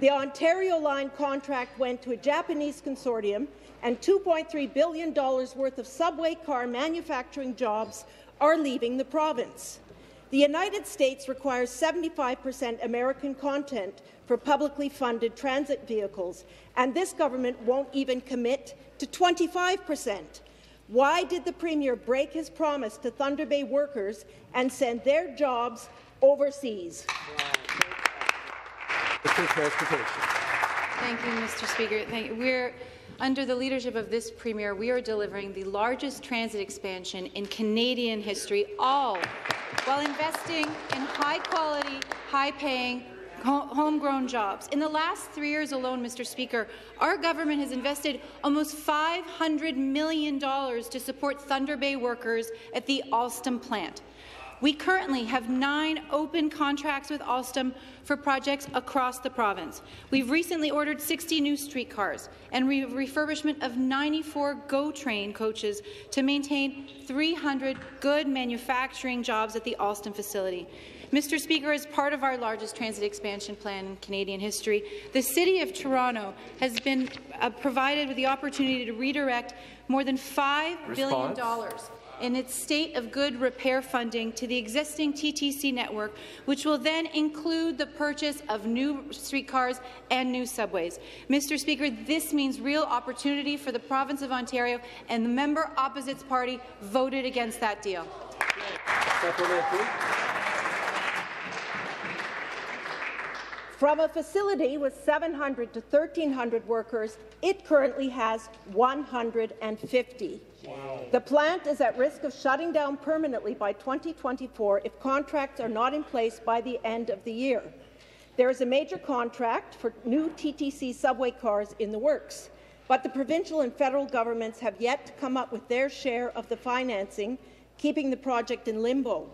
The Ontario line contract went to a Japanese consortium, and $2.3 billion worth of subway car manufacturing jobs are leaving the province. The United States requires 75% American content for publicly funded transit vehicles, and this government won't even commit to 25%. Why did the Premier break his promise to Thunder Bay workers and send their jobs overseas? Thank you, Mr. Speaker. Thank you. We're under the leadership of this Premier, we are delivering the largest transit expansion in Canadian history, all while investing in high-quality, high-paying, homegrown jobs. In the last three years alone, Mr. Speaker, our government has invested almost $500 million to support Thunder Bay workers at the Alstom plant. We currently have nine open contracts with Alstom for projects across the province. We've recently ordered 60 new streetcars and re refurbishment of 94 GO Train coaches to maintain 300 good manufacturing jobs at the Alstom facility. Mr. Speaker, as part of our largest transit expansion plan in Canadian history, the City of Toronto has been uh, provided with the opportunity to redirect more than 5 Response. billion dollars in its state of good repair funding to the existing TTC network, which will then include the purchase of new streetcars and new subways. Mr. Speaker, this means real opportunity for the province of Ontario, and the member opposite's party voted against that deal. From a facility with 700 to 1,300 workers, it currently has 150. Wow. The plant is at risk of shutting down permanently by 2024 if contracts are not in place by the end of the year. There is a major contract for new TTC subway cars in the works, but the provincial and federal governments have yet to come up with their share of the financing, keeping the project in limbo.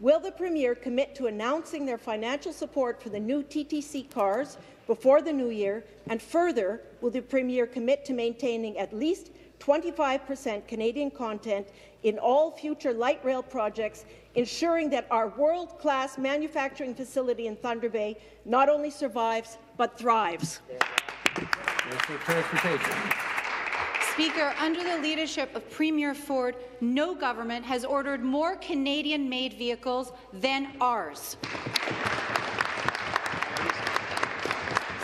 Will the Premier commit to announcing their financial support for the new TTC cars before the new year? And further, will the Premier commit to maintaining at least 25% Canadian content in all future light rail projects, ensuring that our world-class manufacturing facility in Thunder Bay not only survives but thrives. Speaker, under the leadership of Premier Ford, no government has ordered more Canadian-made vehicles than ours.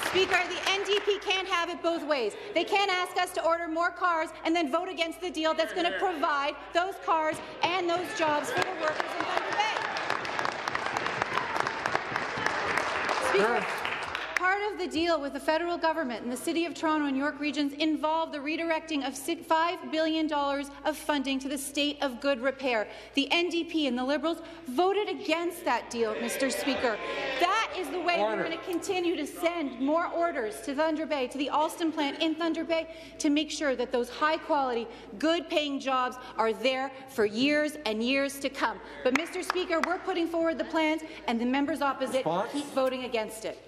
Speaker, the NDP can't have it both ways. They can't ask us to order more cars and then vote against the deal that's going to provide those cars and those jobs for the workers in Thunder Bay. Speaker, of the deal with the federal government and the City of Toronto and York regions involved the redirecting of $5 billion of funding to the state of good repair. The NDP and the Liberals voted against that deal, Mr. Speaker. That is the way Order. we're going to continue to send more orders to Thunder Bay, to the Alstom plant in Thunder Bay, to make sure that those high-quality, good-paying jobs are there for years and years to come. But, Mr. Speaker, we're putting forward the plans, and the members opposite Response? keep voting against it.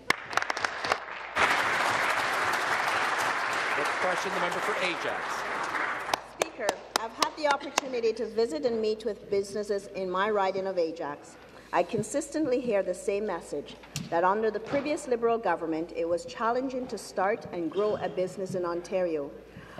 Next question, the member for Ajax. Speaker, I've had the opportunity to visit and meet with businesses in my riding of Ajax. I consistently hear the same message, that under the previous Liberal government, it was challenging to start and grow a business in Ontario.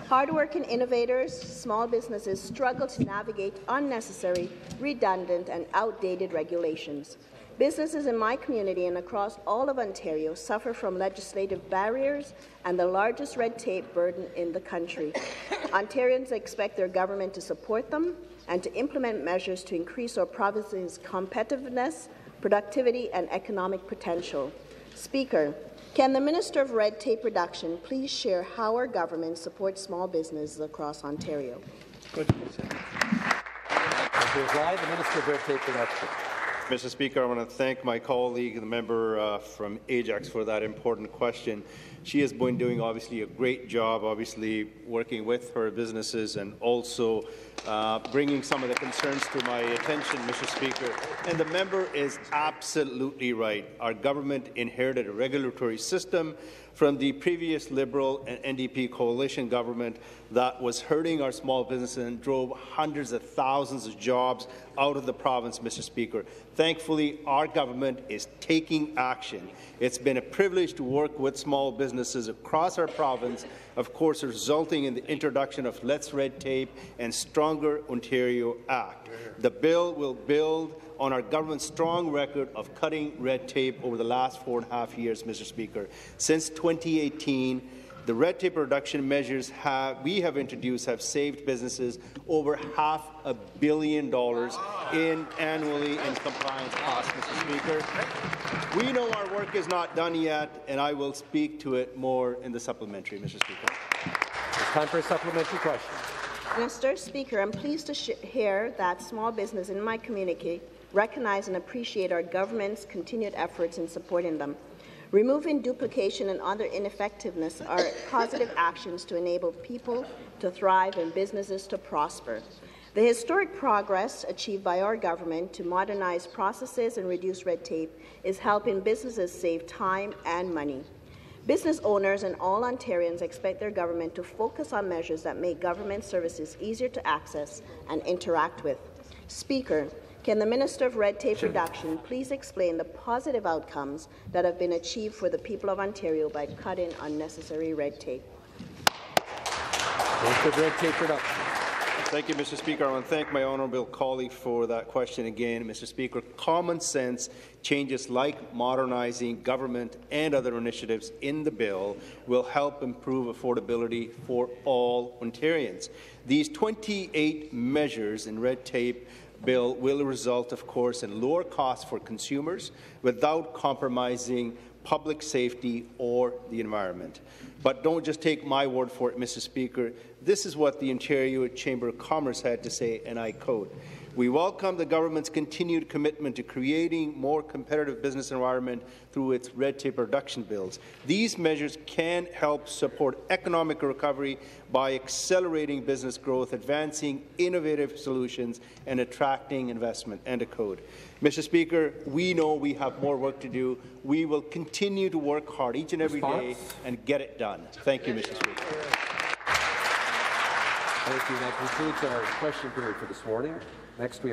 Hardworking innovators, small businesses struggle to navigate unnecessary, redundant and outdated regulations. Businesses in my community and across all of Ontario suffer from legislative barriers and the largest red tape burden in the country. Ontarians expect their government to support them and to implement measures to increase our province's competitiveness, productivity and economic potential. Speaker, can the Minister of Red Tape Reduction please share how our government supports small businesses across Ontario? Good. To reply, the Minister of Red Tape Reduction. Mr. Speaker, I want to thank my colleague, the member uh, from Ajax, for that important question. She has been doing obviously a great job, obviously working with her businesses and also uh, bringing some of the concerns to my attention, Mr. Speaker. And the member is absolutely right. Our government inherited a regulatory system from the previous Liberal and NDP coalition government that was hurting our small businesses and drove hundreds of thousands of jobs out of the province, Mr. Speaker. Thankfully, our government is taking action. It's been a privilege to work with small businesses across our province, of course, resulting in the introduction of Less Red Tape and Stronger Ontario Act. The bill will build on our government's strong record of cutting red tape over the last four and a half years, Mr. Speaker. Since 2018, the red tape reduction measures have, we have introduced have saved businesses over half a billion dollars in annually in compliance costs, Mr. Speaker. We know our work is not done yet, and I will speak to it more in the supplementary, Mr. Speaker. It's time for a supplementary question. Mr. Speaker, I'm pleased to hear that small business in my community recognize and appreciate our government's continued efforts in supporting them. Removing duplication and other ineffectiveness are positive actions to enable people to thrive and businesses to prosper. The historic progress achieved by our government to modernize processes and reduce red tape is helping businesses save time and money. Business owners and all Ontarians expect their government to focus on measures that make government services easier to access and interact with. Speaker, can the Minister of Red Tape Reduction please explain the positive outcomes that have been achieved for the people of Ontario by cutting unnecessary red tape? Red Tape Reduction. Thank you, Mr. Speaker. I want to thank my honourable colleague for that question again. Mr. Speaker, common sense changes like modernising government and other initiatives in the bill will help improve affordability for all Ontarians. These 28 measures in red tape bill will result, of course, in lower costs for consumers without compromising public safety or the environment. But don't just take my word for it, Mr. Speaker. This is what the Ontario Chamber of Commerce had to say, and I quote, we welcome the government's continued commitment to creating more competitive business environment through its red tape reduction bills. These measures can help support economic recovery by accelerating business growth, advancing innovative solutions, and attracting investment. End of code. Mr. Speaker, we know we have more work to do. We will continue to work hard each and every Response? day and get it done. Thank you, Mr. Speaker. Thank you. That concludes our question period for this morning. Next, we